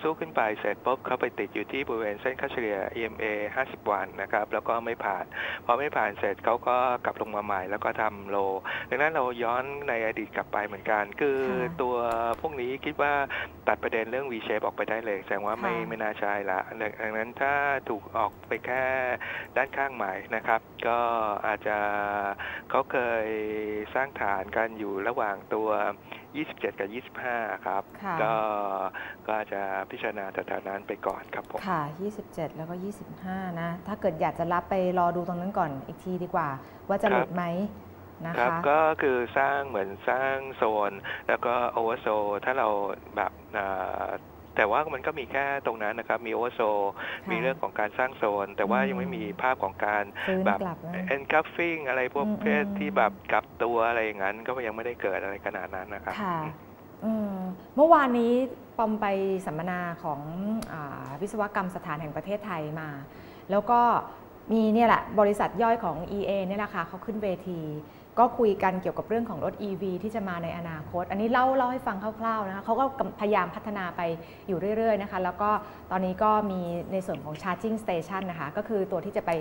สู้ขึ้นไปเสร็จปุ๊บเขาไปติดอยู่ที่บริเวณเส้นค่าเฉลี่ย EMA 50 วันนะครับ แล้วก็ไม่ผ่าน พอไม่ผ่านเสร็จเขาก็กลับลงมาใหม่ แล้วก็ทำโล ดังนั้นเราย้อนในอดีตกลับไปเหมือนกัน คือค่ะตัวพวกนี้คิดว่าตัดประเด็นเรื่อง V shape ออกไปได้เลยแสดงว่าไม่ค่ะไม่น่าใช่ละดังนั้นถ้าถูกออกไปแค่ด้านข้างใหม่นะครับ ก็อาจจะเขาเคยสร้างฐานกันอยู่ระหว่างตัว 27 กับ 25 ครับค่ะก็ก็อาจจะพิจารณาแถวๆนั้นไปก่อนครับผม ค่ะ 27 แล้วก็ 25 นะ ถ้าเกิดอยากจะรับไปรอดูตรงนั้นก่อนอีกทีดีกว่า ว่าจะหลุดไหมนะครัคะบก็คือสร้างเหมือนสร้างโซน แล้วก็ oversold ถ้าเราแบบอ่า แต่ว่ามันก็มีแค่ตรงนั้นนะครับ มี oversold ค่ะมีเรื่องของการสร้างโซน แต่ว่าอืมยังไม่มีภาพของการฟื้นแบบกลับนะ engulfing อะไรพวกอืมเพศอืมที่แบบกลับตัวอะไรอย่างนั้น ก็ยังไม่ได้เกิดอะไรขนาดนั้นนะครับค่ะอืมเมื่อวานนี้ปอมไปสัมมนาของอาวิศวกรรมสถานแห่งประเทศไทยมา แล้วก็มีเนี่ยแหละบริษัทย่อยของ EA เนี่ยแหละค่ะเขาขึ้นเวที ก็คุยกันเกี่ยวกับเรื่องของรถ EV ที่จะมาในอนาคต อันนี้เล่าเล่าให้ฟังคร่าวๆนะคะเขาก็พยายามพัฒนาไปอยู่เรื่อยๆนะคะ แล้วก็ตอนนี้ก็มีในส่วนของ charging station นะคะ ก็คือตัวที่จะไป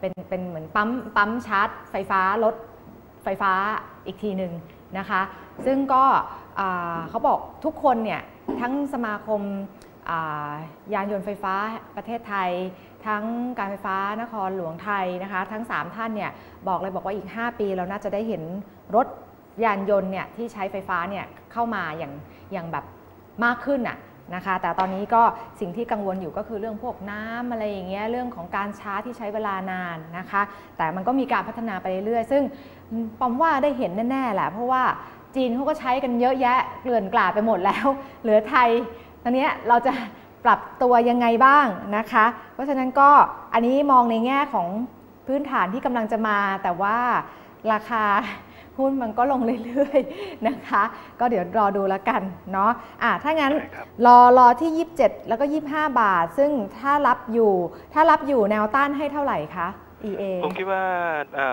เป็นเป็นเหมือนปั๊มปั๊มชาร์จไฟฟ้ารถไฟฟ้าอีกทีหนึ่งนะคะ ซึ่งก็เขาบอกทุกคนเนี่ยทั้งสมาคมายานยนต์ไฟฟ้าประเทศไทย ทั้งการไฟฟ้านครหลวงไทยนะคะ ทั้ง 3 ท่านเนี่ยบอกเลยบอกว่าอีก 5 ปีเราน่าจะได้เห็นรถยานยนต์เนี่ยที่ใช้ไฟฟ้าเนี่ยเข้ามาอย่างอย่างแบบมากขึ้นน่ะนะคะ แต่ตอนนี้ก็สิ่งที่กังวลอยู่ก็คือเรื่องพวกน้ำอะไรอย่างเงี้ยเรื่องของการชาร์จที่ใช้เวลานานนะคะ แต่มันก็มีการพัฒนาไปเรื่อยๆซึ่งปอมว่าได้เห็นแน่ๆแหละเพราะว่าจีนเขาก็ใช้กันเยอะแยะเกลื่อนกลาดไปหมดแล้ว เหลือไทยตอนนี้เราจะ ปรับตัวยังไงบ้างนะคะ เพราะฉะนั้นก็อันนี้มองในแง่ของพื้นฐานที่กำลังจะมา แต่ว่าราคาหุ้นมันก็ลงเรื่อยๆนะคะ ก็เดี๋ยวรอดูแล้วกันเนาะอะถ้างั้นใช่ครับรอรอที่ 27 แล้วก็ 25 บาท ซึ่งถ้ารับอยู่ ถ้ารับอยู่แนวต้านให้เท่าไหร่คะ EA ผมคิดว่าเอ่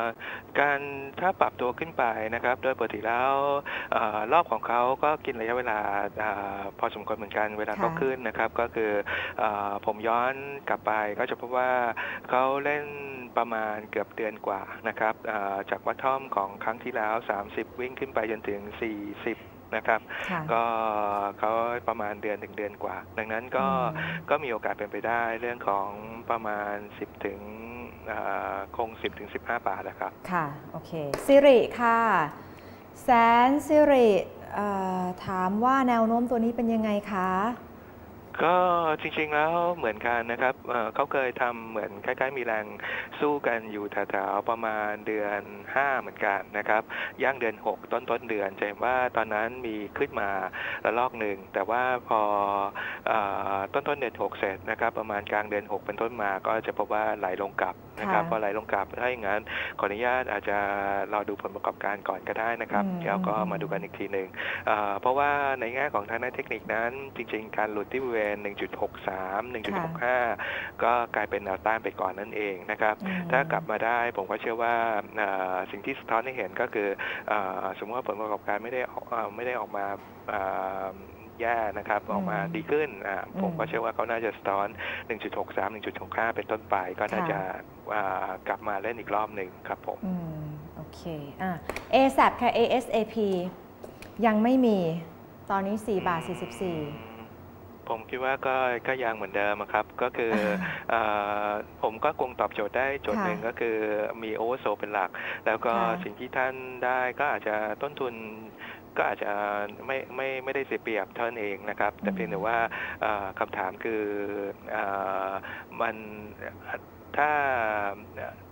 อการถ้าปรับตัวขึ้นไปนะครับ โดยปกติแล้วเออรอบของเขาก็กินระยะเวลาอาพอสมควรเหมือนกันเวลาเขาค่ะขึ้นนะครับ ก็คือเออผมย้อนกลับไปก็จะพบว่าเขาเล่นประมาณเกือบเดือนกว่านะครับเอ่อจากวัตทอมของครั้งที่แล้ว 30 วิ่งขึ้นไปจนถึง 40นะครับค่ะก็เขาประมาณเดือนถึงเดือนกว่า ดังนั้นก็อืมก็มีโอกาสเป็นไปได้เรื่องของประมาณ 10 ถึงอ่า คง 10ถึง15 บาทนะครับ ค่ะ โอเคสิริค่ะ แสนสิริเอ่อถามว่าแนวโน้มตัวนี้เป็นยังไงคะ ก็จริงๆแล้วเหมือนกันนะครับเอ่อเขาเคยทำเหมือนคล้ายๆ มีแรงสู้กันอยู่แถวๆประมาณเดือน 5 เหมือนกันนะครับ ย่างเดือน 6 ต้นต้นๆเดือนจะเห็นว่าตอนนั้นมีขึ้นมาระลอกหนึ่ง แต่ว่าพอเอ่อต้นต้นๆเดือน 6 เสร็จนะครับ ประมาณกลางเดือน 6 เป็นต้นมาก็จะพบว่าไหลลงกลับนะครับค่ะพอไหลลงกลับถ้าอย่างนั้นขออนุญาตอาจจะรอดูผลประกอบการก่อนก็ได้นะครับอืมแล้วก็มาดูกันอีกทีหนึ่งเอ่อเพราะว่าในแง่ของทางด้านเทคนิคนั้น จริง ๆ การหลุดที่บริเวณ 1.63 1.65 ก็กลายเป็นแนวต้านไปก่อนนั่นเองนะครับอืมถ้ากลับมาได้ผมก็เชื่อว่าเอ่อสิ่งที่สะท้อนให้เห็นก็คือเอ่อสมมติว่าผลประกอบการไม่ได้ออกเอ่อไม่ได้ออกมาเอ่อ แย่นะครับออกมาดีขึ้นอ่าผมก็เชื่อว่าเขาน่าจะสะท้อน 1.63 1.65 เป็นต้นไป ก็น่าจะอ่ากลับมาเล่นอีกรอบหนึ่งครับผมอืมโอเคอะ ASAP ค่ะ ASAP ยังไม่มีตอนนี้ 4 บาท 44ผมคิดว่าก็ก็ยังเหมือนเดิมอะครับ ก็คือเออผมก็คงตอบโจทย์ได้โจทย์ค่ะหนึ่งก็คือมีโอเวอร์โซเป็นหลัก แล้วก็ค่ะสิ่งที่ท่านได้ก็อาจจะต้นทุน ก็อาจจะไม่ไม่ไม่ได้เสียเปรียบเท่านั้นเองนะครับ แต่เพียงแต่ว่าเอ่อคำถามคือเออมันถ้า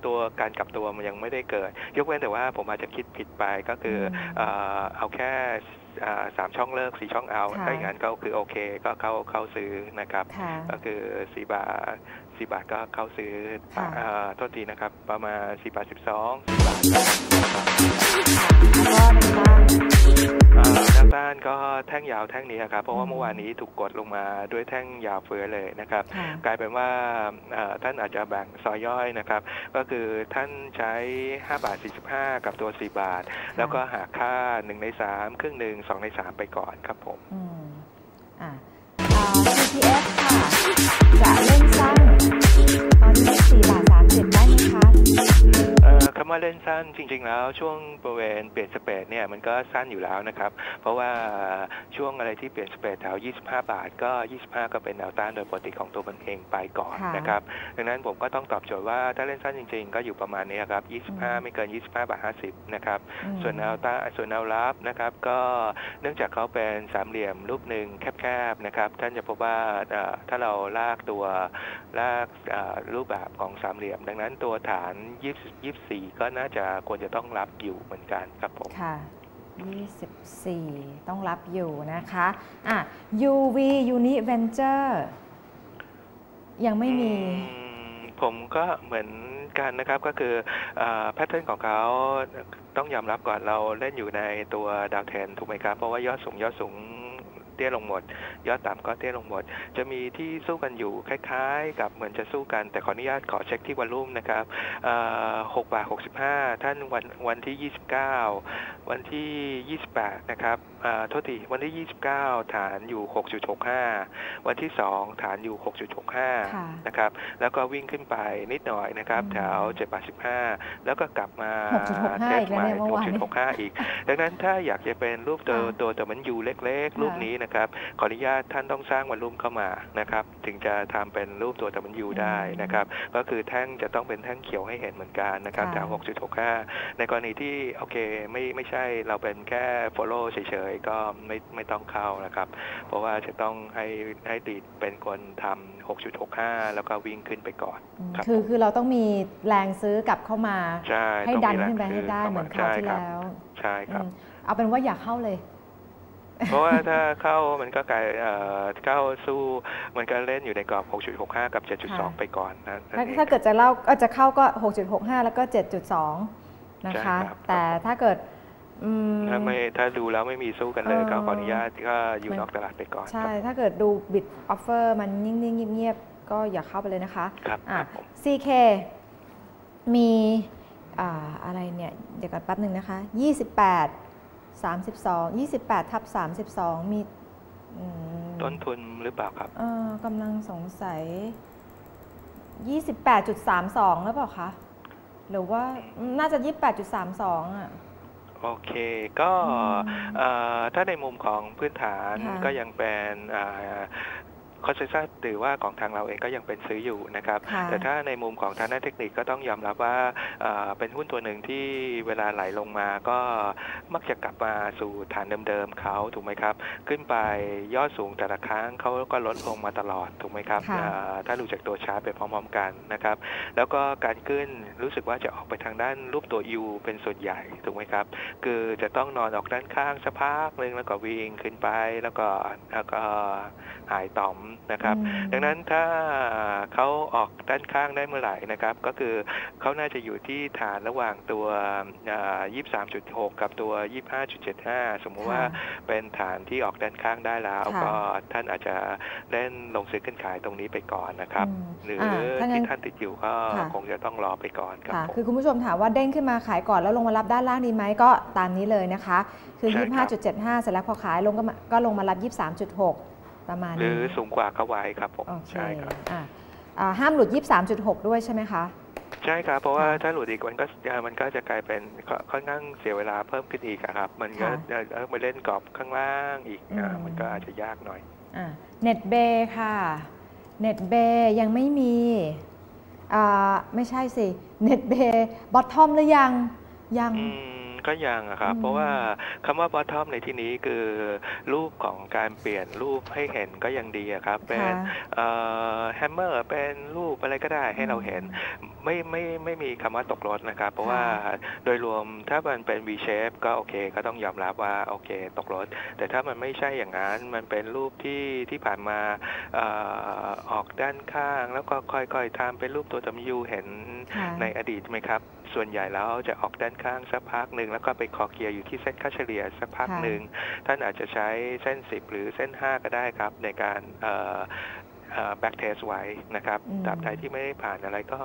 ตัวการกลับตัวมันยังไม่ได้เกิด ยกเว้นแต่ว่าผมอาจจะคิดผิดไปก็คืออมเอ่อเอาแค่อ่าสามช่องเลิกสี่ช่องเอาค่ะถ้าอย่างนั้นก็คือโอเคก็เข้าเข้าซื้อนะครับค่ะก็คือสี่บาท4บาทก็เข้าซื้อค่ะเอ่อโทษทีนะครับ ประมาณ4บาท12แล้วก็ในบ้าน เอ่อแนวต้านก็แท่งยาวแท่งนี้ครับเพราะว่าอืมเมื่อวานนี้ถูกกดลงมาด้วยแท่งยาวเฟือเลยนะครับค่ะกลายเป็นว่าเอ่อท่านอาจจะแบ่งซอยย่อยนะครับ ก็คือท่านใช้ 5 บาท 45 กับตัว 4 บาท แล้วก็หาค่า 1 ใน 3 ครึ่งหนึ่ง2ใน 3 ไปก่อนครับผม อืมอ่าอ่า CPF ค่ะ คำว่าเล่นสั้นจริง ๆ แล้ว ช่วงบริเวณเปลี่ยนสเปรดเนี่ยมันก็สั้นอยู่แล้วนะครับ เพราะว่าช่วงอะไรที่เปลี่ยนสเปรดแถว 25 บาท ก็ 25 ก็เป็นแนวต้านโดยปกติของตัวมันเองไปก่อนค่ะนะครับดังนั้นผมก็ต้องตอบโจทย์ว่าถ้าเล่นสั้นจริง ๆ ก็อยู่ประมาณนี้ครับ 25 ไม่เกิน 25 บาท 50 นะครับอืมส่วนแนวต้านส่วนแนวรับนะครับก็เนื่องจากเขาเป็นสามเหลี่ยมรูปหนึ่งแคบๆนะครับท่านจะพบว่าเอ่อถ้าเราลากตัวลากเอ่อรูปแบบของสามเหลี่ยม ดังนั้นตัวฐาน20 24ก็น่าจะควรจะต้องรับอยู่เหมือนกันครับผมค่ะ24 ต้องรับอยู่นะคะอะ UV Uni Venture ยังไม่มีอืมผมก็เหมือนกันนะครับก็คือแพทเทิร์นของเขาต้องยอมรับก่อนเราเล่นอยู่ในตัวดาวเทนถูกไหมครับ เพราะว่ายอดสูงยอดสูง เตี้ยลงหมด ยอดต่ำก็เตี้ยลงหมด จะมีที่สู้กันอยู่คล้ายๆ กับเหมือนจะสู้กัน แต่ขออนุญาตขอเช็คที่วอลลุ่มนะครับหกบาทหกสิบห้าท่านวันวันที่ยี่สิบเก้าวันที่ยี่สิบแปดนะครับอ่าโทษทีวันที่ยี่สิบเก้าฐานอยู่หกจุดหกห้าวันที่สองฐานอยู่หกจุดหกห้าค่ะนะครับ แล้วก็วิ่งขึ้นไปนิดหน่อยนะครับอืมแถวเจ็ดบาทสิบห้าแล้วก็กลับมา6.65เทสอีกแล้วใหม่เนี่ยเมื่อหกวานจุดนี้หกห้าอีก ดังนั้นถ้าอยากจะเป็นรูปตัวค่ะตัวแต่มันอยู่เล็กๆ รูปค่ะนี้นะครับ ขออนุญาตท่านต้องสร้างวันรุ่มเข้ามานะครับ ถึงจะทำเป็นรูปตัวแต่มันอยู่ได้นะครับ ก็คือแท่งจะต้องเป็นแท่งเขียวให้เห็นเหมือนกันนะครับค่ะแถว6.65 ในกรณีที่โอเคไม่ไม่ใช่เราเป็นแค่ follow เฉยๆ ก็ไม่ไม่ต้องเข้านะครับ เพราะว่าจะต้องให้ให้ดีดเป็นคนทำ6.65 แล้วก็วิ่งขึ้นไปก่อนอืมครับคือผมคือเราต้องมีแรงซื้อกลับเข้ามาใช่ให้ต้องดันมีแรงขึ้นไปให้ซื้ได้ข้เหมือนคราวที่ใช่ครับแล้ว ใช่ครับอืมเอาเป็นว่าอยากเข้าเลย เพราะว่าถ้าเข้ามันก็กลายเอ่อเข้าสู้มันก็เล่นอยู่ในกรอบ 6.65 กับค่ะ7.2 ไปก่อนนะนั่นถ้าองถ้าเกิดจะเล่าก็จะเข้าก็ 6.65 แล้วก็ 7.2 นะคะใช่ครับแต่ถ้าเกิดอืมถ้าไม่ถ้าดูแล้วไม่มีสู้กันเลยเออก็ขออนุญาตก็อยู่มันนอกตลาดไปก่อน ใช่ ถ้าเกิดดูบิดออฟเฟอร์มันนิ่งๆเงียบๆก็อย่าเข้าไปเลยนะคะครับอะครับผม CK มีอ่าอะไรเนี่ย เดี๋ยวก่อนแป๊บหนึ่งนะคะ 28 32 28ทับ32 มีอืมต้นทุนหรือเปล่าครับเอ่อกำลังสงสัย 28.32 หรือเปล่าคะ หรือว่าน่าจะ 28.32 อะ โอเคก็อืมเอ่อถ้าในมุมของพื้นฐานค่ะก็ยังเป็น คอนเซนแซสหรือว่าของทางเราเองก็ยังเป็นซื้ออยู่นะครับค่ะแต่ถ้าในมุมของทางด้านเทคนิคก็ต้องยอมรับว่าเอ่อเป็นหุ้นตัวหนึ่งที่เวลาไหลลงมาก็มักจะกลับมาสู่ฐานเดิมๆเขาถูกไหมครับ ขึ้นไปยอดสูงแต่ละครั้งเขาก็ลดลงมาตลอดถูกไหมครับค่ะอ่าถ้าดูจากตัวชาร์ตไปพร้อมๆกันนะครับ แล้วก็การขึ้นรู้สึกว่าจะออกไปทางด้านรูปตัว U เป็นส่วนใหญ่ถูกไหมครับ คือจะต้องนอนออกด้านข้างสักพักหนึ่งแล้วก็วิ่งขึ้นไปแล้วก็แล้วก็หายต่อมนะครับอืมดังนั้นถ้าเขาออกด้านข้างได้เมื่อไหร่นะครับ ก็คือเขาน่าจะอยู่ที่ฐานระหว่างตัวยี่สามจุดหกกับตัวยี่ห้าจุดเจ็ดห้าสมมติว่าค่ะเป็นฐานที่ออกด้านข้างได้แล้วค่ะก็ท่านอาจจะเล่นลงซื้อขึ้นขายตรงนี้ไปก่อนนะครับอืมหรืออ่าถ้างั้นที่ท่านติดอยู่ก็ค่ะคงจะต้องรอไปก่อนครับค่ะผมคือคุณผู้ชมถามว่าเด้งขึ้นมาขายก่อนแล้วลงมารับด้านล่างดีไหมก็ตามนี้เลยนะคะ คือใช่ครับ25.75 เสร็จแล้วพอขายลงก็มาก็ลงมารับ 23.6 ประมาณหรืนี้อสูงกว่าเขาไว้ครับผมโอเคใช่ครับอะอ่าห้ามหลุด 23.6 ด้วยใช่ไหมคะ ใช่ครับ เพราะว่าค่ะถ้าหลุดอีกมันก็มันก็จะกลายเป็นค่ค่อนข้างเสียเวลาเพิ่มขึ้นอีกอะครับ มันก็ค่ะจะเอ้ยมาเล่นกรอบข้างล่างอีกอ่าอืมมันก็อาจจะยากหน่อยอะ Netbay ค่ะ Netbay ยังไม่มีอ่าไม่ใช่สิ Netbay bottom หรือยังยังอืม ก็ยังอะครับอืมเพราะว่าคำว่า bottom ในที่นี้คือ รูปของการเปลี่ยนรูปให้เห็นก็ยังดีอะครับ เป็นค่ะเอ่อ hammer เป็นรูปอะไรก็ได้ให้เราเห็น ไม่ไม่ไม่มีคำว่าตกรถนะครับ เพราะว่าโดยรวมถ้ามันเป็น V shape ก็โอเค ก็ต้องยอมรับว่าโอเค ตกรถ แต่ถ้ามันไม่ใช่อย่างนั้นมันเป็นรูปที่ที่ผ่านมาเอ่อออกด้านข้าง แล้วก็ค่อยๆทำเป็นรูปตัว W เห็นค่ะในอดีตไหมครับ ส่วนใหญ่แล้วจะออกด้านข้างสักพักหนึ่งแล้วก็ไปคลอเคลียอยู่ที่เส้นค่าเฉลี่ยสักพักค่ะหนึ่งท่านอาจจะใช้เส้น 10 หรือเส้น 5 ก็ได้ครับ ในการ back test ไว้นะครับอืมตราบใดที่ไม่ได้ผ่านอะไรก็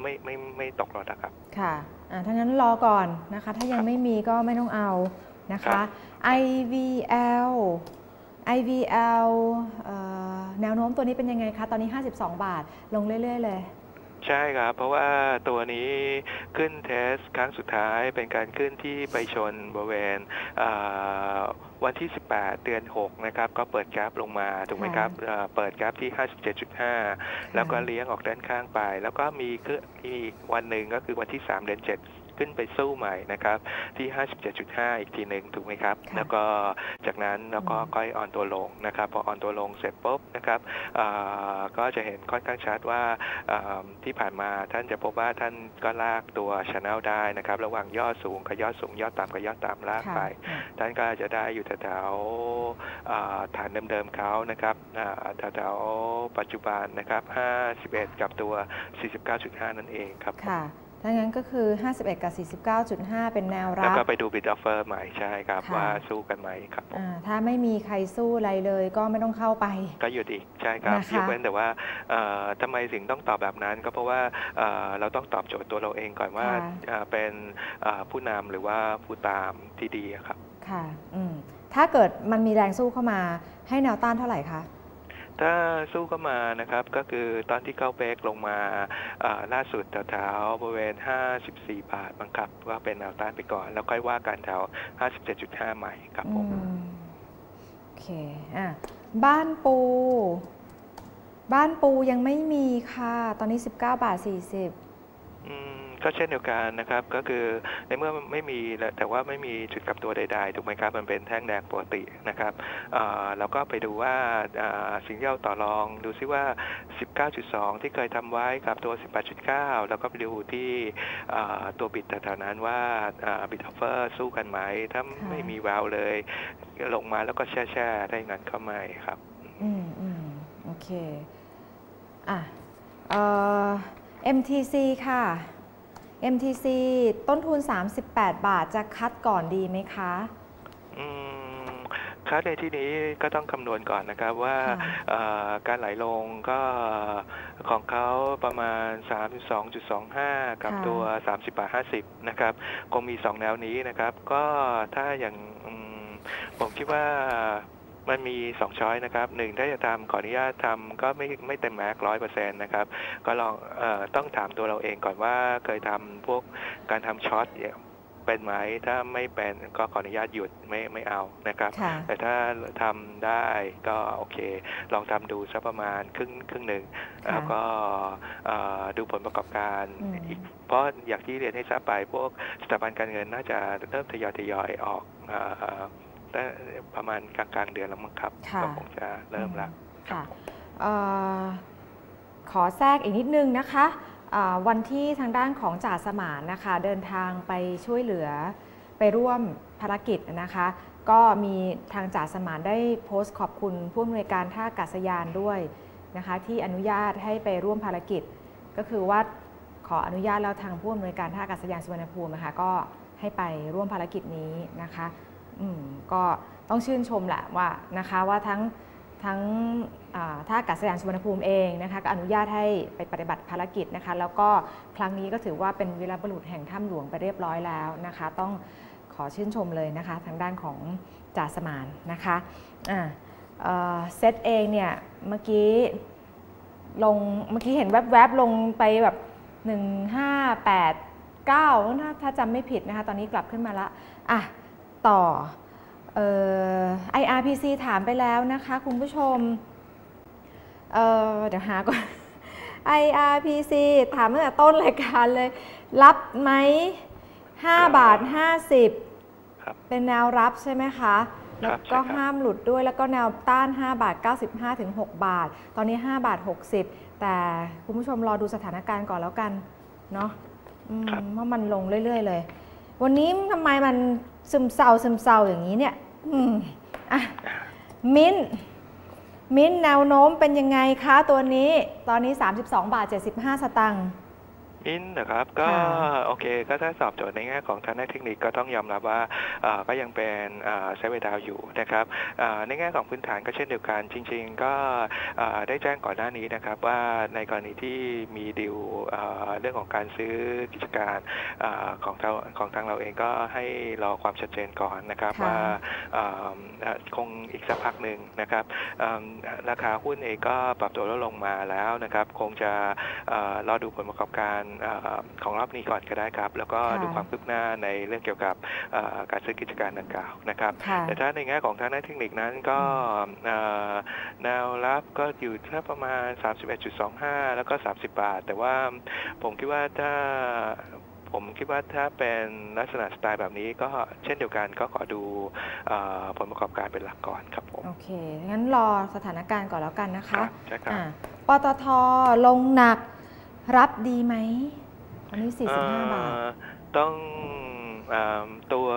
ไม่ไม่ไม่ตกรถนะครับ ค่ะอ่าถ้างั้นรอก่อนนะคะ ถ้ายังไม่มีก็ไม่ต้องเอานะครัคะบ IVL IVL เอ่อแนวโน้มตัวนี้เป็นยังไงคะ ตอนนี้ 52 บาท ลงเรื่อย ๆ เลย ใช่ครับ เพราะว่าตัวนี้ขึ้นเทสครั้งสุดท้ายเป็นการขึ้นที่ไปชนบริเวณเอ่อวันที่ 18 เดือน 6 นะครับ ก็เปิดกราฟลงมาถูกไหมครับเอ่อเปิดกราฟที่ 57.5 แล้วก็เลี้ยงออกด้านข้างไป แล้วก็มีคืออีกวันหนึ่งก็คือวันที่ 3 เดือน 7 ขึ้นไปสู้ใหม่นะครับที่ 57.5 อีกทีหนึ่งถูกไหมครับค่ะแล้วก็จากนั้นเราก็อืมค่อยออนตัวลงนะครับพอออนตัวลงเสร็จปุ๊บนะครับเอ่อก็จะเห็นค่อนข้างชัดว่าเอ่อที่ผ่านมาท่านจะพบว่าท่านก็ลากตัวช n นลได้นะครับ ระหว่างยอดสูงกับยอดสูงยอดต่ำกับยอดต่ำลากค่ะไปอะท่านก็จะได้อยู่แถวๆเอ่อฐานเดิมๆเขานะครับอ่าแถวๆปัจจุบันนะครับ 51 กับตัว 49.5 นั่นเองครับค่ะ ถ้างั้นก็คือ 51 กับ 49.5 เป็นแนวแล้วรับก็ไปดู bid offer ใหม่ใช่ครับค่ะว่าสู้กันไหมครับผมอ่าถ้าไม่มีใครสู้อะไรเลยก็ไม่ต้องเข้าไป ก็หยุดอีกใช่ครับนะคะยกเว้นแต่ว่าเอ่อทำไมถึงต้องตอบแบบนั้น ก็เพราะว่าเอ่อเราต้องตอบโจทย์ตัวเราเองก่อนว่าค่ะเอ่อเป็นเอ่อผู้นำหรือว่าผู้ตามที่ดีอะครับ ค่ะอืมถ้าเกิดมันมีแรงสู้เข้ามาให้แนวต้านเท่าไหร่คะ ถ้าสู้เข้ามานะครับ ก็คือตอนที่เข้าเบรกลงมาเอ่อล่าสุดแถวๆบริเวณ 54 บาทบังคับว่าเป็นแนวต้านไปก่อน แล้วค่อยว่ากันแถว 57.5 ใหม่ครับผมอืมโอเคอะบ้านปู บ้านปูยังไม่มีค่ะ ตอนนี้ 19 บาท 40อืม ก็เช่นเดียวกันนะครับ ก็คือในเมื่อไม่มีแล้วแต่ว่าไม่มีจุดกลับตัวใดๆถูกไหมครับ มันเป็นแท่งแดงปกตินะครับเอ่อเราก็ไปดูว่าอ่าสิ่งที่เราต่อรองดูซิว่า 19.2 ที่เคยทำไว้กับตัว 18.9 แล้วก็ไปดูที่อ่าตัว bid แถวๆนั้นว่า bid offer สู้กันไหม ถ้าค่ะไม่มีแววเลย ลงมาแล้วก็แช่ๆได้เงินเข้ามาครับ อืมอืมโอเค อะเอ่อ MTC ค่ะ MTC ต้นทุน 38 บาทจะคัดก่อนดีไหมคะอืมค่าในที่นี้ก็ต้องคำนวณก่อนนะครับว่าค่ะเอ่อการไหลลงก็ของเขาประมาณ 32.25 กับค่ะตัว 30บาท50 นะครับ คงมี 2 แนวนี้นะครับ ก็ถ้าอย่างอืมผมคิดว่า มันมี 2 ช้อยนะครับหนึ่งถ้าจะทำขออนุญาตทำก็ไม่ไม่เต็มแม็กร้อยเปอร์เซ็นต์นะครับ ก็ลองเออต้องถามตัวเราเองก่อนว่าเคยทำพวกการทำช็อตเนี่ยเป็นไหมถ้าไม่เป็นก็ขออนุญาตหยุดไม่ไม่เอานะครับค่ะแต่ถ้าทำได้ก็โอเค ลองทำดูสักประมาณครึ่งครึ่งหนึ่งค่ะแล้วก็เอ่อดูผลประกอบการอืมอีกเพราะอย่างที่เรียนให้ทราบไปพวกสถาบันการเงินน่าจะเริ่มทยอยทยอยออก เอ่อตั้งประมาณกลางกลางๆเดือนแล้วมั้งครับค่ะก็คงจะเริ่มละค่ะเอ่อขอแทรกอีกนิดนึงนะคะอ่าวันที่ทางด้านของจ่าสมานนะคะเดินทางไปช่วยเหลือไปร่วมภารกิจนะคะก็มีทางจ่าสมานได้โพสต์ขอบคุณผู้อำนวยการท่าอากาศยานด้วยนะคะที่อนุญาตให้ไปร่วมภารกิจ ก็คือว่าขออนุญาตแล้วทางผู้อำนวยการท่าอากาศยานสุวรรณภูมินะคะก็ให้ไปร่วมภารกิจนี้นะคะอืม ก็ต้องชื่นชมแหละว่านะคะว่าทั้งทั้งอ่าท่าอากาศยานสุวรรณภูมิเองนะคะก็อนุญาตให้ไปปฏิบัติภารกิจนะคะแล้วก็ครั้งนี้ก็ถือว่าเป็นวีรบุรุษแห่งถ้ำหลวงไปเรียบร้อยแล้วนะคะ ต้องขอชื่นชมเลยนะคะ ทางด้านของจ่าสมานนะคะเอ่อเซตเองเนี่ยเมื่อกี้ลงเมื่อกี้เห็นแวบๆลงไปแบบ 1589 ถ้าถ้าจำไม่ผิดนะคะ ตอนนี้กลับขึ้นมาละอะ ต่อเอ่อ IRPC ถามไปแล้วนะคะคุณผู้ชมเอ่อเดี๋ยวหาก่อน IRPC ถามตั้งแต่ต้นรายการเลย รับไหม5บาท 50ครับเป็นแนวรับใช่ไหมคะ แล้วก็ใช่ครับห้ามหลุดด้วยแล้วก็แนวต้าน 5 บาท 95 ถึง 6 บาท ตอนนี้ 5 บาท 60 แต่คุณผู้ชมรอดูสถานการณ์ก่อนแล้วกัน เนาะอืมครับเพราะมันลงเรื่อย ๆ เลย วันนี้ทำไมมัน ซึมเศร้าซึมเศร้าอย่างนี้เนี่ยอืมอะมิ้นมิ้นแนวโน้มเป็นยังไงคะตัวนี้ ตอนนี้ 32 บาท 75 สตางค์ อินนะครับก็ค่ะโอเคก็ถ้าสอบโจทย์ในแง่ของทางด้านเทคนิคก็ต้องยอมรับว่าเอ่อก็ยังเป็นใช้เวลาอยู่นะครับเอ่อในแง่ของพื้นฐานก็เช่นเดียวกันจริง ๆ ก็เอ่อได้แจ้งก่อนหน้านี้นะครับว่าในกรณีที่มีดีลเอ่อเรื่องของการซื้อกิจการเอ่อของเราของทางเราเองก็ให้รอความชัดเจนก่อนนะครับค่ะว่าเอ่อเอ่อคงอีกสักพักหนึ่งนะครับเอิ่มราคาหุ้นเองก็ปรับตัวลดลงมาแล้วนะครับคงจะเอ่อรอดูผลประกอบการเอ่อของรอบนี้ก่อนก็ได้ครับ แล้วก็ค่ะดูความคืบหน้าในเรื่องเกี่ยวกับเอ่อการซื้อกิจการดังกล่าวนะครับค่ะแต่ถ้าในแง่ของทางด้านเทคนิคนั้นก็เอ่อแนวรับก็อยู่ที่ประมาณ 31.25 แล้วก็ 30 บาท แต่ว่าผมคิดว่าถ้าผมคิดว่าถ้าเป็นลักษณะสไตล์แบบนี้ก็เช่นเดียวกันก็ขอดูเอ่อผลประกอบการเป็นหลักก่อนครับผม โอเค งั้นรอสถานการณ์ก่อนแล้วกันนะครัคะบใช่ครับอะปตทลงหนัก รับดีไหมอันนี้45 บาทเอ่อต้อง ตัว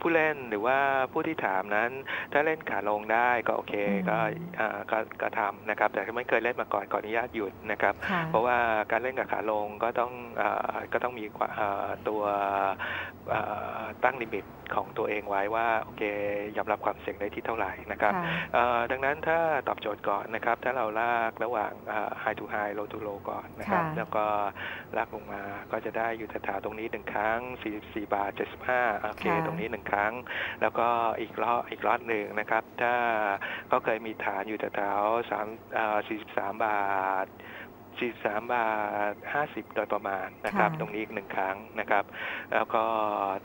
ผู้เล่นหรือว่าผู้ที่ถามนั้น ถ้าเล่นขาลงได้ก็โอเคอืมก็เอ่อก็ก็ทำนะครับ แต่ถ้าไม่เคยเล่นมาก่อนขออนุญาตหยุดนะครับค่ะเพราะว่าการเล่นกับขาลงก็ต้องเออก็ต้องมีความเอ่อตัวเอ่อตั้งลิมิตของตัวเองไว้ว่าโอเคยอมรับความเสี่ยงได้ที่เท่าไหร่นะครับค่ะเอ่อดังนั้นถ้าตอบโจทย์ก่อนนะครับ ถ้าเราลากระหว่าง high to high low to low ก่อนนะครับค่ะแล้วก็ลากลงมาก็จะได้อยู่แถวๆตรงนี้หนึ่งครั้ง 44 บาท 75 โอเคค่ะตรงนี้หนึ่งครั้ง แล้วก็อีกรอบอีกรอบหนึ่งนะครับ ถ้าก็เคยมีฐานอยู่แถวๆ3เอ่อ43บาท43บาท50 โดยประมาณนะครับค่ะตรงนี้อีกหนึ่งครั้งนะครับ แล้วก็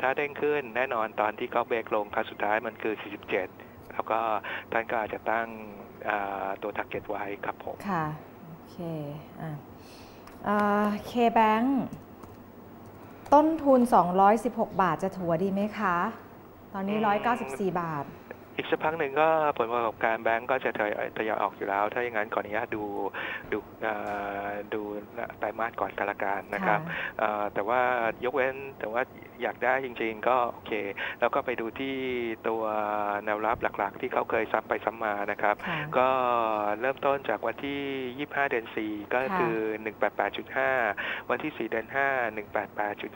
ถ้าเด้งขึ้นแน่นอนตอนที่เขาเบรกลงครั้งสุดท้ายมันคือ 47 แล้วก็ท่านก็อาจจะตั้งอ่าตัว target ไว้ครับผม ค่ะ โอเค อะเคแบง ต้นทุน 216 บาทจะถัวดีไหมคะ ตอนนี้อืม194 บาท อีกสักพักหนึ่งก็ผลประกอบการแบงก์ก็จะทยอยทยอยออกอยู่แล้ว ถ้าอย่างนั้นขออนุญาตดูดูเอ่อดูไตรมาสก่อนกันละกันนะครับเอ่อแต่ว่ายกเว้นแต่ว่าอยากได้จริง ๆ ก็โอเค แล้วก็ไปดูที่ตัวแนวรับหลักๆ ที่เขาเคยซ้ำไปซ้ำมานะครับค่ะก็เริ่มต้นจากวันที่ 25 เดือน 4 ก็ค่ะคือ 188.5 วันที่ 4 เดือน 5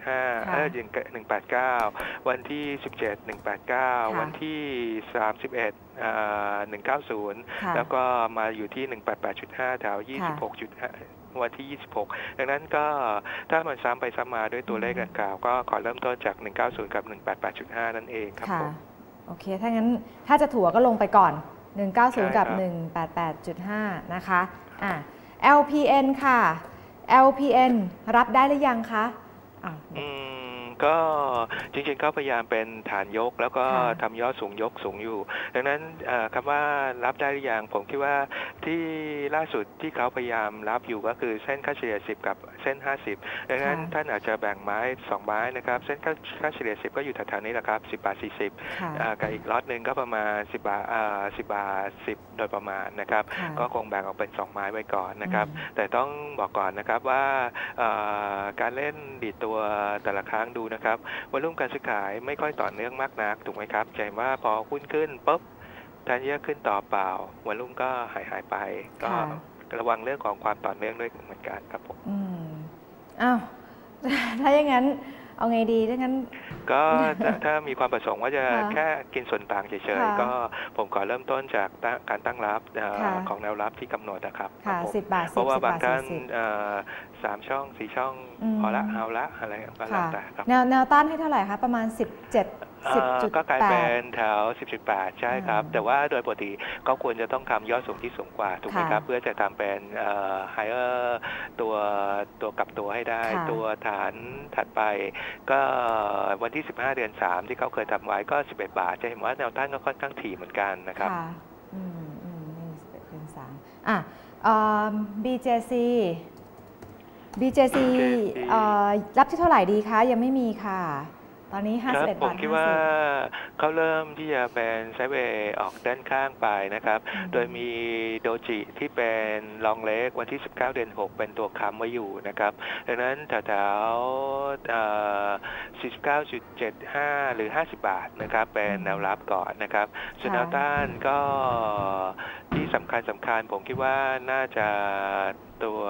188.5เออ189 วันที่ 17 189 วันที่31อ่า190ค่ะแล้วก็มาอยู่ที่ 188.5 แถว 26.5 วันที่ 26 ดังนั้นก็ถ้ามันซ้ำไปซ้ำมาด้วยตัวเลขดังกล่าว ก็ขอเริ่มต้นจาก 190 กับ 188.5 นั่นเองครับค่ะผมโอเค ถ้างั้นถ้าจะถัวก็ลงไปก่อน 190 กับใช่ครับ188.5 นะคะอะ LPN ค่ะ LPN รับได้หรือยังคะอะอืม ก็จริงๆก็พยายามเป็นฐานยก แล้วก็ค่ะทำยอดสูงยกสูงอยู่ ดังนั้นเอ่อคำว่ารับได้หรือยังผมคิดว่าที่ล่าสุดที่เขาพยายามรับอยู่ก็คือเส้นค่าเฉลี่ย 10 กับเส้น 50 ดังนั้นค่ะท่านอาจจะแบ่งไม้สองไม้นะครับ เส้นค่าค่าเฉลี่ย 10 ก็อยู่แถวๆนี้แหละครับ 10 บาท 40ค่ะอ่ากับอีกล็อตหนึ่งก็ประมาณ 10 บาทอ่า10 บาท 10 โดยประมาณนะครับค่ะก็คงแบ่งออกเป็น 2 ไม้ไว้ก่อนนะครับอืมแต่ต้องบอกก่อนนะครับว่าเอ่อการเล่นดีดตัวแต่ละครั้งดูนะครับวอลุ่มการซื้อขายไม่ค่อยต่อเนื่องมากนักถูกไหมครับจะเห็นว่าพอหุ้นขึ้นปุ๊บแทนที่จะขึ้นต่อเปล่าวอลุ่มก็หายหายไป ก็ค่ะระวังเรื่องของความต่อเนื่องด้วยเหมือนกันครับผมอืมอ้าวถ้าอย่างนั้น เอาไงดีถ้างั้น ก็ถ้าถ้ามีความประสงค์ว่าจะค่ะแค่กินส่วนต่างเฉยค่ะๆก็ผมขอเริ่มต้นจากตั้งการตั้งรับเอ่อค่ะของแนวรับที่กำหนดนะครับคค่ะรับผม10บาทเพราะว่า10บางท่าน40เอ่อสามช่องสี่ช่องอืมพอละเอาละอะไรก็แล้วค่ะแต่ครับแนวแนวต้านให้เท่าไหร่คะประมาณ 17เอ่อ ก็กลายเป็10.8นแถว 10.8 ใช่ครับอืมแต่ว่าโดยปกติก็ควรจะต้องทำยอดสูงที่สูงกว่าถูกไหมค่ะครับ เพื่อจะทำเป็นเอ่อ higher ตัวตัวกลับตัวให้ได้ค่ะตัวฐานถัดไป ก็วันที่ 15 เดือน 3 ที่เขาเคยทำไว้ก็ 11 บาท จะเห็นว่าแนวต้านก็ค่อนข้างถี่เหมือนกันนะครับค่ะอืมอืมนี่11เป็น3อะเอ่อ BJC BJC เอ่อรับที่เท่าไหร่ดีคะ ยังไม่มีค่ะตต อนนี้ครับ51ผมบาทคิดว่าเขาเริ่มที่จะเป็นไซด์เวย์ออกด้านข้างไปนะครับ50โดยมีโดจิที่เป็นลองเล็กวันที่ 19 เดือน 6 เป็นตัวค้ำไว้อยู่นะครับ ดังนั้นแถวๆเอ่อ49.75 หรือ 50 บาทนะครับ เป็นแนวรับก่อนนะครับส่วนแนวต้านก็ที่สำคัญสำคัญผมคิดว่าน่าจะตัว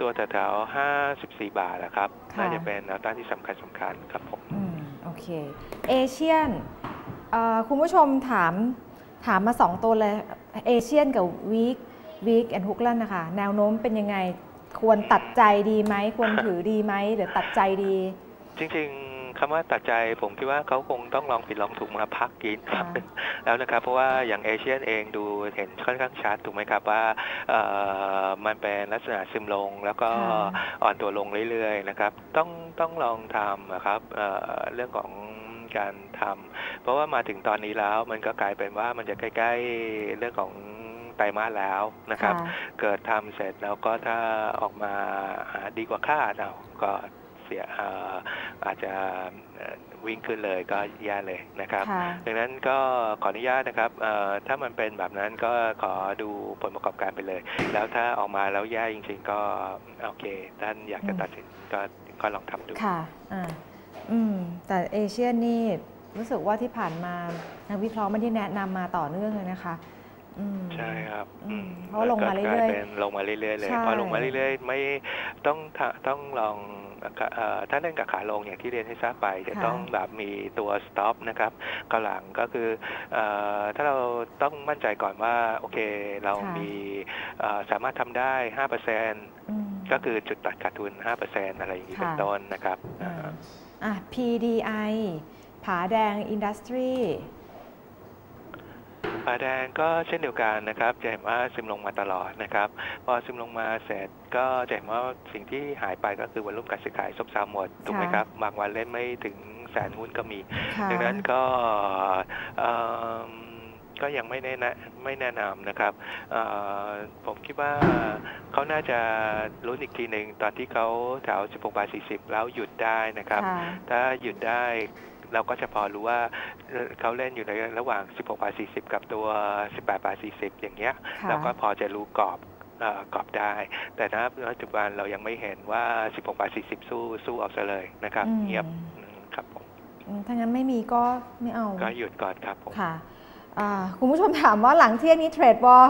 ตัวแถวๆ54 บาทนะครับ ค่ะ น่าจะเป็นแนวต้านที่สำคัญสำคัญครับผม อืมโอเค เอเชียนเอ่อคุณผู้ชมถามถามมา 2 ตัวเลยเอเชียนกับวีควีคแอนด์ฮุกลันนะคะแนวโน้มเป็นยังไง ควรตัดใจดีไหม ควรถือดีไหมหรือตัดใจดี จริงๆ คำว่าตัดใจผมคิดว่าเขาคงต้องลองผิดลองถูกมาพักกินค่ะแล้วนะครับ เพราะว่าอย่างเอเชียนเองดูเห็นค่อนข้างชัดถูกไหมครับว่าเอ่อมันเป็นลักษณะซึมลงแล้วก็ค่ะอ่อนตัวลงเรื่อยๆนะครับ ต้องต้องลองทำนะครับเอ่อเรื่องของการทำเพราะว่ามาถึงตอนนี้แล้วมันก็กลายเป็นว่ามันจะใกล้ ๆเรื่องของไตรมาสแล้วนะครับค่ะเกิดทำเสร็จแล้วก็ถ้าออกมาหาดีกว่าคาดเอาก็ เสียเอ่ออาจจะเอ่อวิ่งขึ้นเลยก็แย่เลยนะครับค่ะดังนั้นก็ขออนุญาตนะครับเอ่อถ้ามันเป็นแบบนั้นก็ขอดูผลประกอบการไปเลย แล้วถ้าออกมาแล้วแย่จริงๆก็โอเค ท่านอยากจะอืมตัดสินก็ก็ลองทำดูค่ะอ่าอืมแต่เอเชียนนี่รู้สึกว่าที่ผ่านมานักวิเคราะห์ไม่ได้แนะนำมาต่อเนื่องเลยนะคะอืม ใช่ครับอืมอืมเพราะว่าลงมาก็กเรื่อยๆเป็นลงมาเรื่อยๆเลยใช่พอลงมาเรื่อยๆ ไม่ต้องทะต้องลองเอ่อถ้าเล่นกับขาลงอย่างที่เรียนให้ทราบไป จะค่ะต้องแบบมีตัวสต็อปนะครับกหลังก็คือเอ่อถ้าเราต้องมั่นใจก่อนว่า โอเคเราค่ะมีเอ่อสามารถทำได้ห้าเปอร์เซ็นอืมก็คือจุดตัดขาดทุนห้าเปอร์เซ็นอะไรอย่างนี้เป็นค่ะต้นนะครับอ่าอ่าอะ PDI ผาแดงอินดัสทรี ปลาแดงก็เช่นเดียวกันนะครับจะเห็นว่าซึมลงมาตลอดนะครับ พอซึมลงมาเสร็จก็จะเห็นว่าสิ่งที่หายไปก็คือวอลุ่มการซื้อขายซบเซาหมดถูกไหมครับบางวันเล่นไม่ถึงแสนหุ้นก็มีค่ะดังนั้นก็เอิ่มก็ยังไม่แนะนำไม่แนะนำนะครับเอ่อผมคิดว่าเขาน่าจะลุ้นอีกทีหนึ่งตอนที่เขาแถว16บาท40 แล้วหยุดได้นะครับค่ะถ้าหยุดได้ เราก็จะพอรู้ว่าเอ่อเขาเล่นอยู่ในระหว่าง 16บาท40 กับตัว 18บาท40 อย่างเงี้ยค่ะเราก็พอจะรู้กรอบเอ่อกรอบได้ แต่ณปัจจุบันเรายังไม่เห็นว่า 16บาท40 สู้สู้เอาซะเลยนะครับอืมเงียบอืมครับผมอืมถ้างั้นไม่มีก็ไม่เอา ก็หยุดก่อนครับผมค่ะอ่าคุณผู้ชมถามว่าหลังเที่ยงนี้เทรดบอล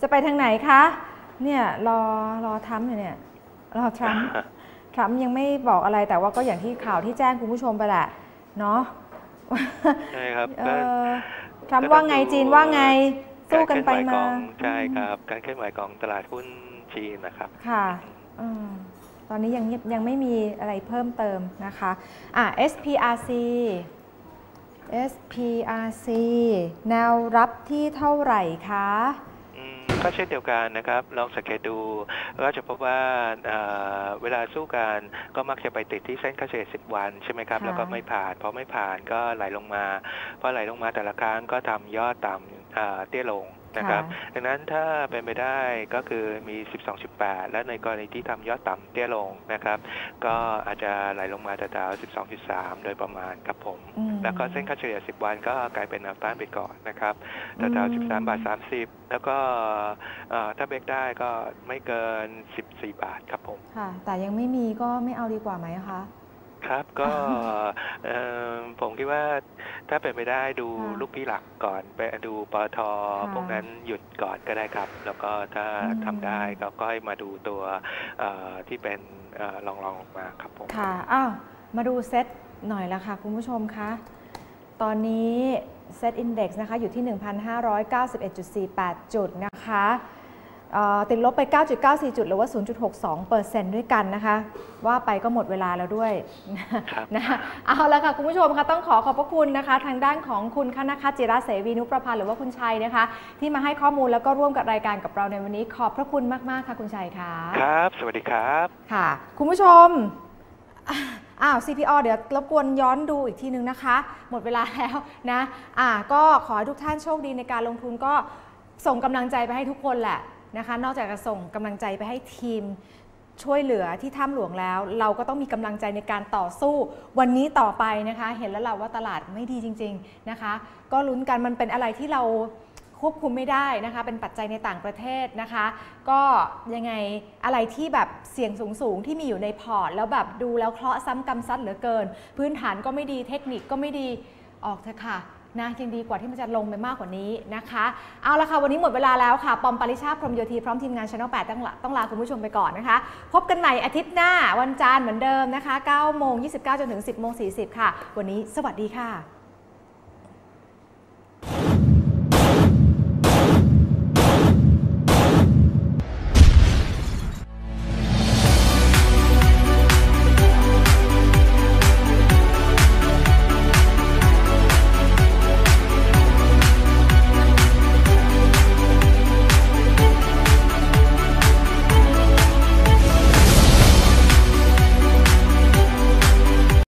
จะไปทางไหนคะ เนี่ยรอรอทรัมป์อยู่เนี่ยรอทรัมป์ทรัมป์ยังไม่บอกอะไรแต่ว่าก็อย่างที่ข่าวที่แจ้งคุณผู้ชมไปแหละ เนาะใช่ครับเอก็อทรัมป์ว่าไงจีนว่าไงสู้กันไปรเคลื่อไหวมาของใช่ครับ การเคลื่อนไหวของตลาดหุ้นจีนนะครับ ค่ะอืมตอนนี้ยังเงียบยังไม่มีอะไรเพิ่มเติมนะคะอะ SPRC SPRC แนวรับที่เท่าไหร่คะอืม ก็เช่นเดียวกันนะครับ ลองสังเกตดูก็จะพบว่าเอ่อเวลาสู้กันก็มักจะไปติดที่เส้นค่าเฉลี่ย10 วันใช่ไหมครับค่ะแล้วก็ไม่ผ่านพอไม่ผ่านก็ไหลลงมาพอไหลลงมาแต่ละครั้งก็ทำยอดต่ำเอ่อเตี้ยลง นะครับ ดังนั้นถ้าเป็นไปได้ก็คือมี 12.8 และในกรณีที่ทำยอดต่ำเตี้ยลงนะครับ ก็อาจจะไหลลงมาแถวๆ12.3 โดยประมาณครับผมอืมแล้วก็เส้นค่าเฉลี่ย 10 วันก็กลายเป็นแนวต้านไปก่อนนะครับอืมแถวๆ13บาท30 แล้วก็เอ่อถ้าเบรกได้ก็ไม่เกิน 14 บาทครับผม ค่ะ แต่ยังไม่มีก็ไม่เอาดีกว่าไหมคะ ครับก็เอ่อผมคิดว่า ถ้าเป็นไปได้ดูค่ะลูกพี่หลักก่อนไปดูปตทค่ะพวกนั้นหยุดก่อนก็ได้ครับ แล้วก็ถ้าอืมทำได้ก็ก็ให้มาดูตัวเอ่อที่เป็นเอ่อลองลองลงมาครับผมค่ะอ้าวมาดูเซตหน่อยละค่ะ คุณผู้ชมคะตอนนี้เซตอินดี x นะคะอยู่ที่ 1,591.48 จุดนะคะเอ่อ ติดลบไป 9.94 จุด หรือว่า 0.62%ด้วยกันนะคะ ว่าไปก็หมดเวลาแล้วด้วยครับนะคะเอาละค่ะ คุณผู้ชมคะต้องขอขอบพระคุณนะคะ ทางด้านของคุณคณคัตจิระเสวีนุประพันธ์หรือว่าคุณชัยนะคะ ที่มาให้ข้อมูลแล้วก็ร่วมกับรายการกับเราในวันนี้ ขอบพระคุณมาก ๆ ค่ะ คุณชัยค่ะครับ สวัสดีครับค่ะ คุณผู้ชมอ้าว CPO เดี๋ยวรบกวนย้อนดูอีกทีนึงนะคะ หมดเวลาแล้วนะอ่าก็ขอให้ทุกท่านโชคดีในการลงทุนก็ส่งกำลังใจไปให้ทุกคนแหละ นะคะ นอกจากจะส่งกำลังใจไปให้ทีมช่วยเหลือที่ถ้ำหลวงแล้ว เราก็ต้องมีกำลังใจในการต่อสู้ วันนี้ต่อไปนะคะ เห็นแล้วเราว่าตลาดไม่ดีจริง ๆนะคะ ก็ลุ้นกันมันเป็นอะไรที่เราควบคุมไม่ได้นะคะ เป็นปัจจัยในต่างประเทศนะคะ ก็ยังไงอะไรที่แบบเสี่ยงสูงๆที่มีอยู่ในพอร์ต แล้วแบบดูแล้วเคราะห์ซ้ำกรรมซัดเหลือเกิน พื้นฐานก็ไม่ดีเทคนิคก็ไม่ดีออกเถอะค่ะ นะยังดีกว่าที่มันจะลงไปมากกว่านี้นะคะ เอาละค่ะวันนี้หมดเวลาแล้วค่ะ ปอมปริชาพรมโยธีพร้อมทีมงานช anel 8ต้องลต้องลาคุณผู้ชมไปก่อนนะคะ พบกันใหม่อาทิตย์หน้าวันจันทร์เหมือนเดิมนะคะ9โมง29จนถึง 10โมง40 ค่ะ วันนี้สวัสดีค่ะ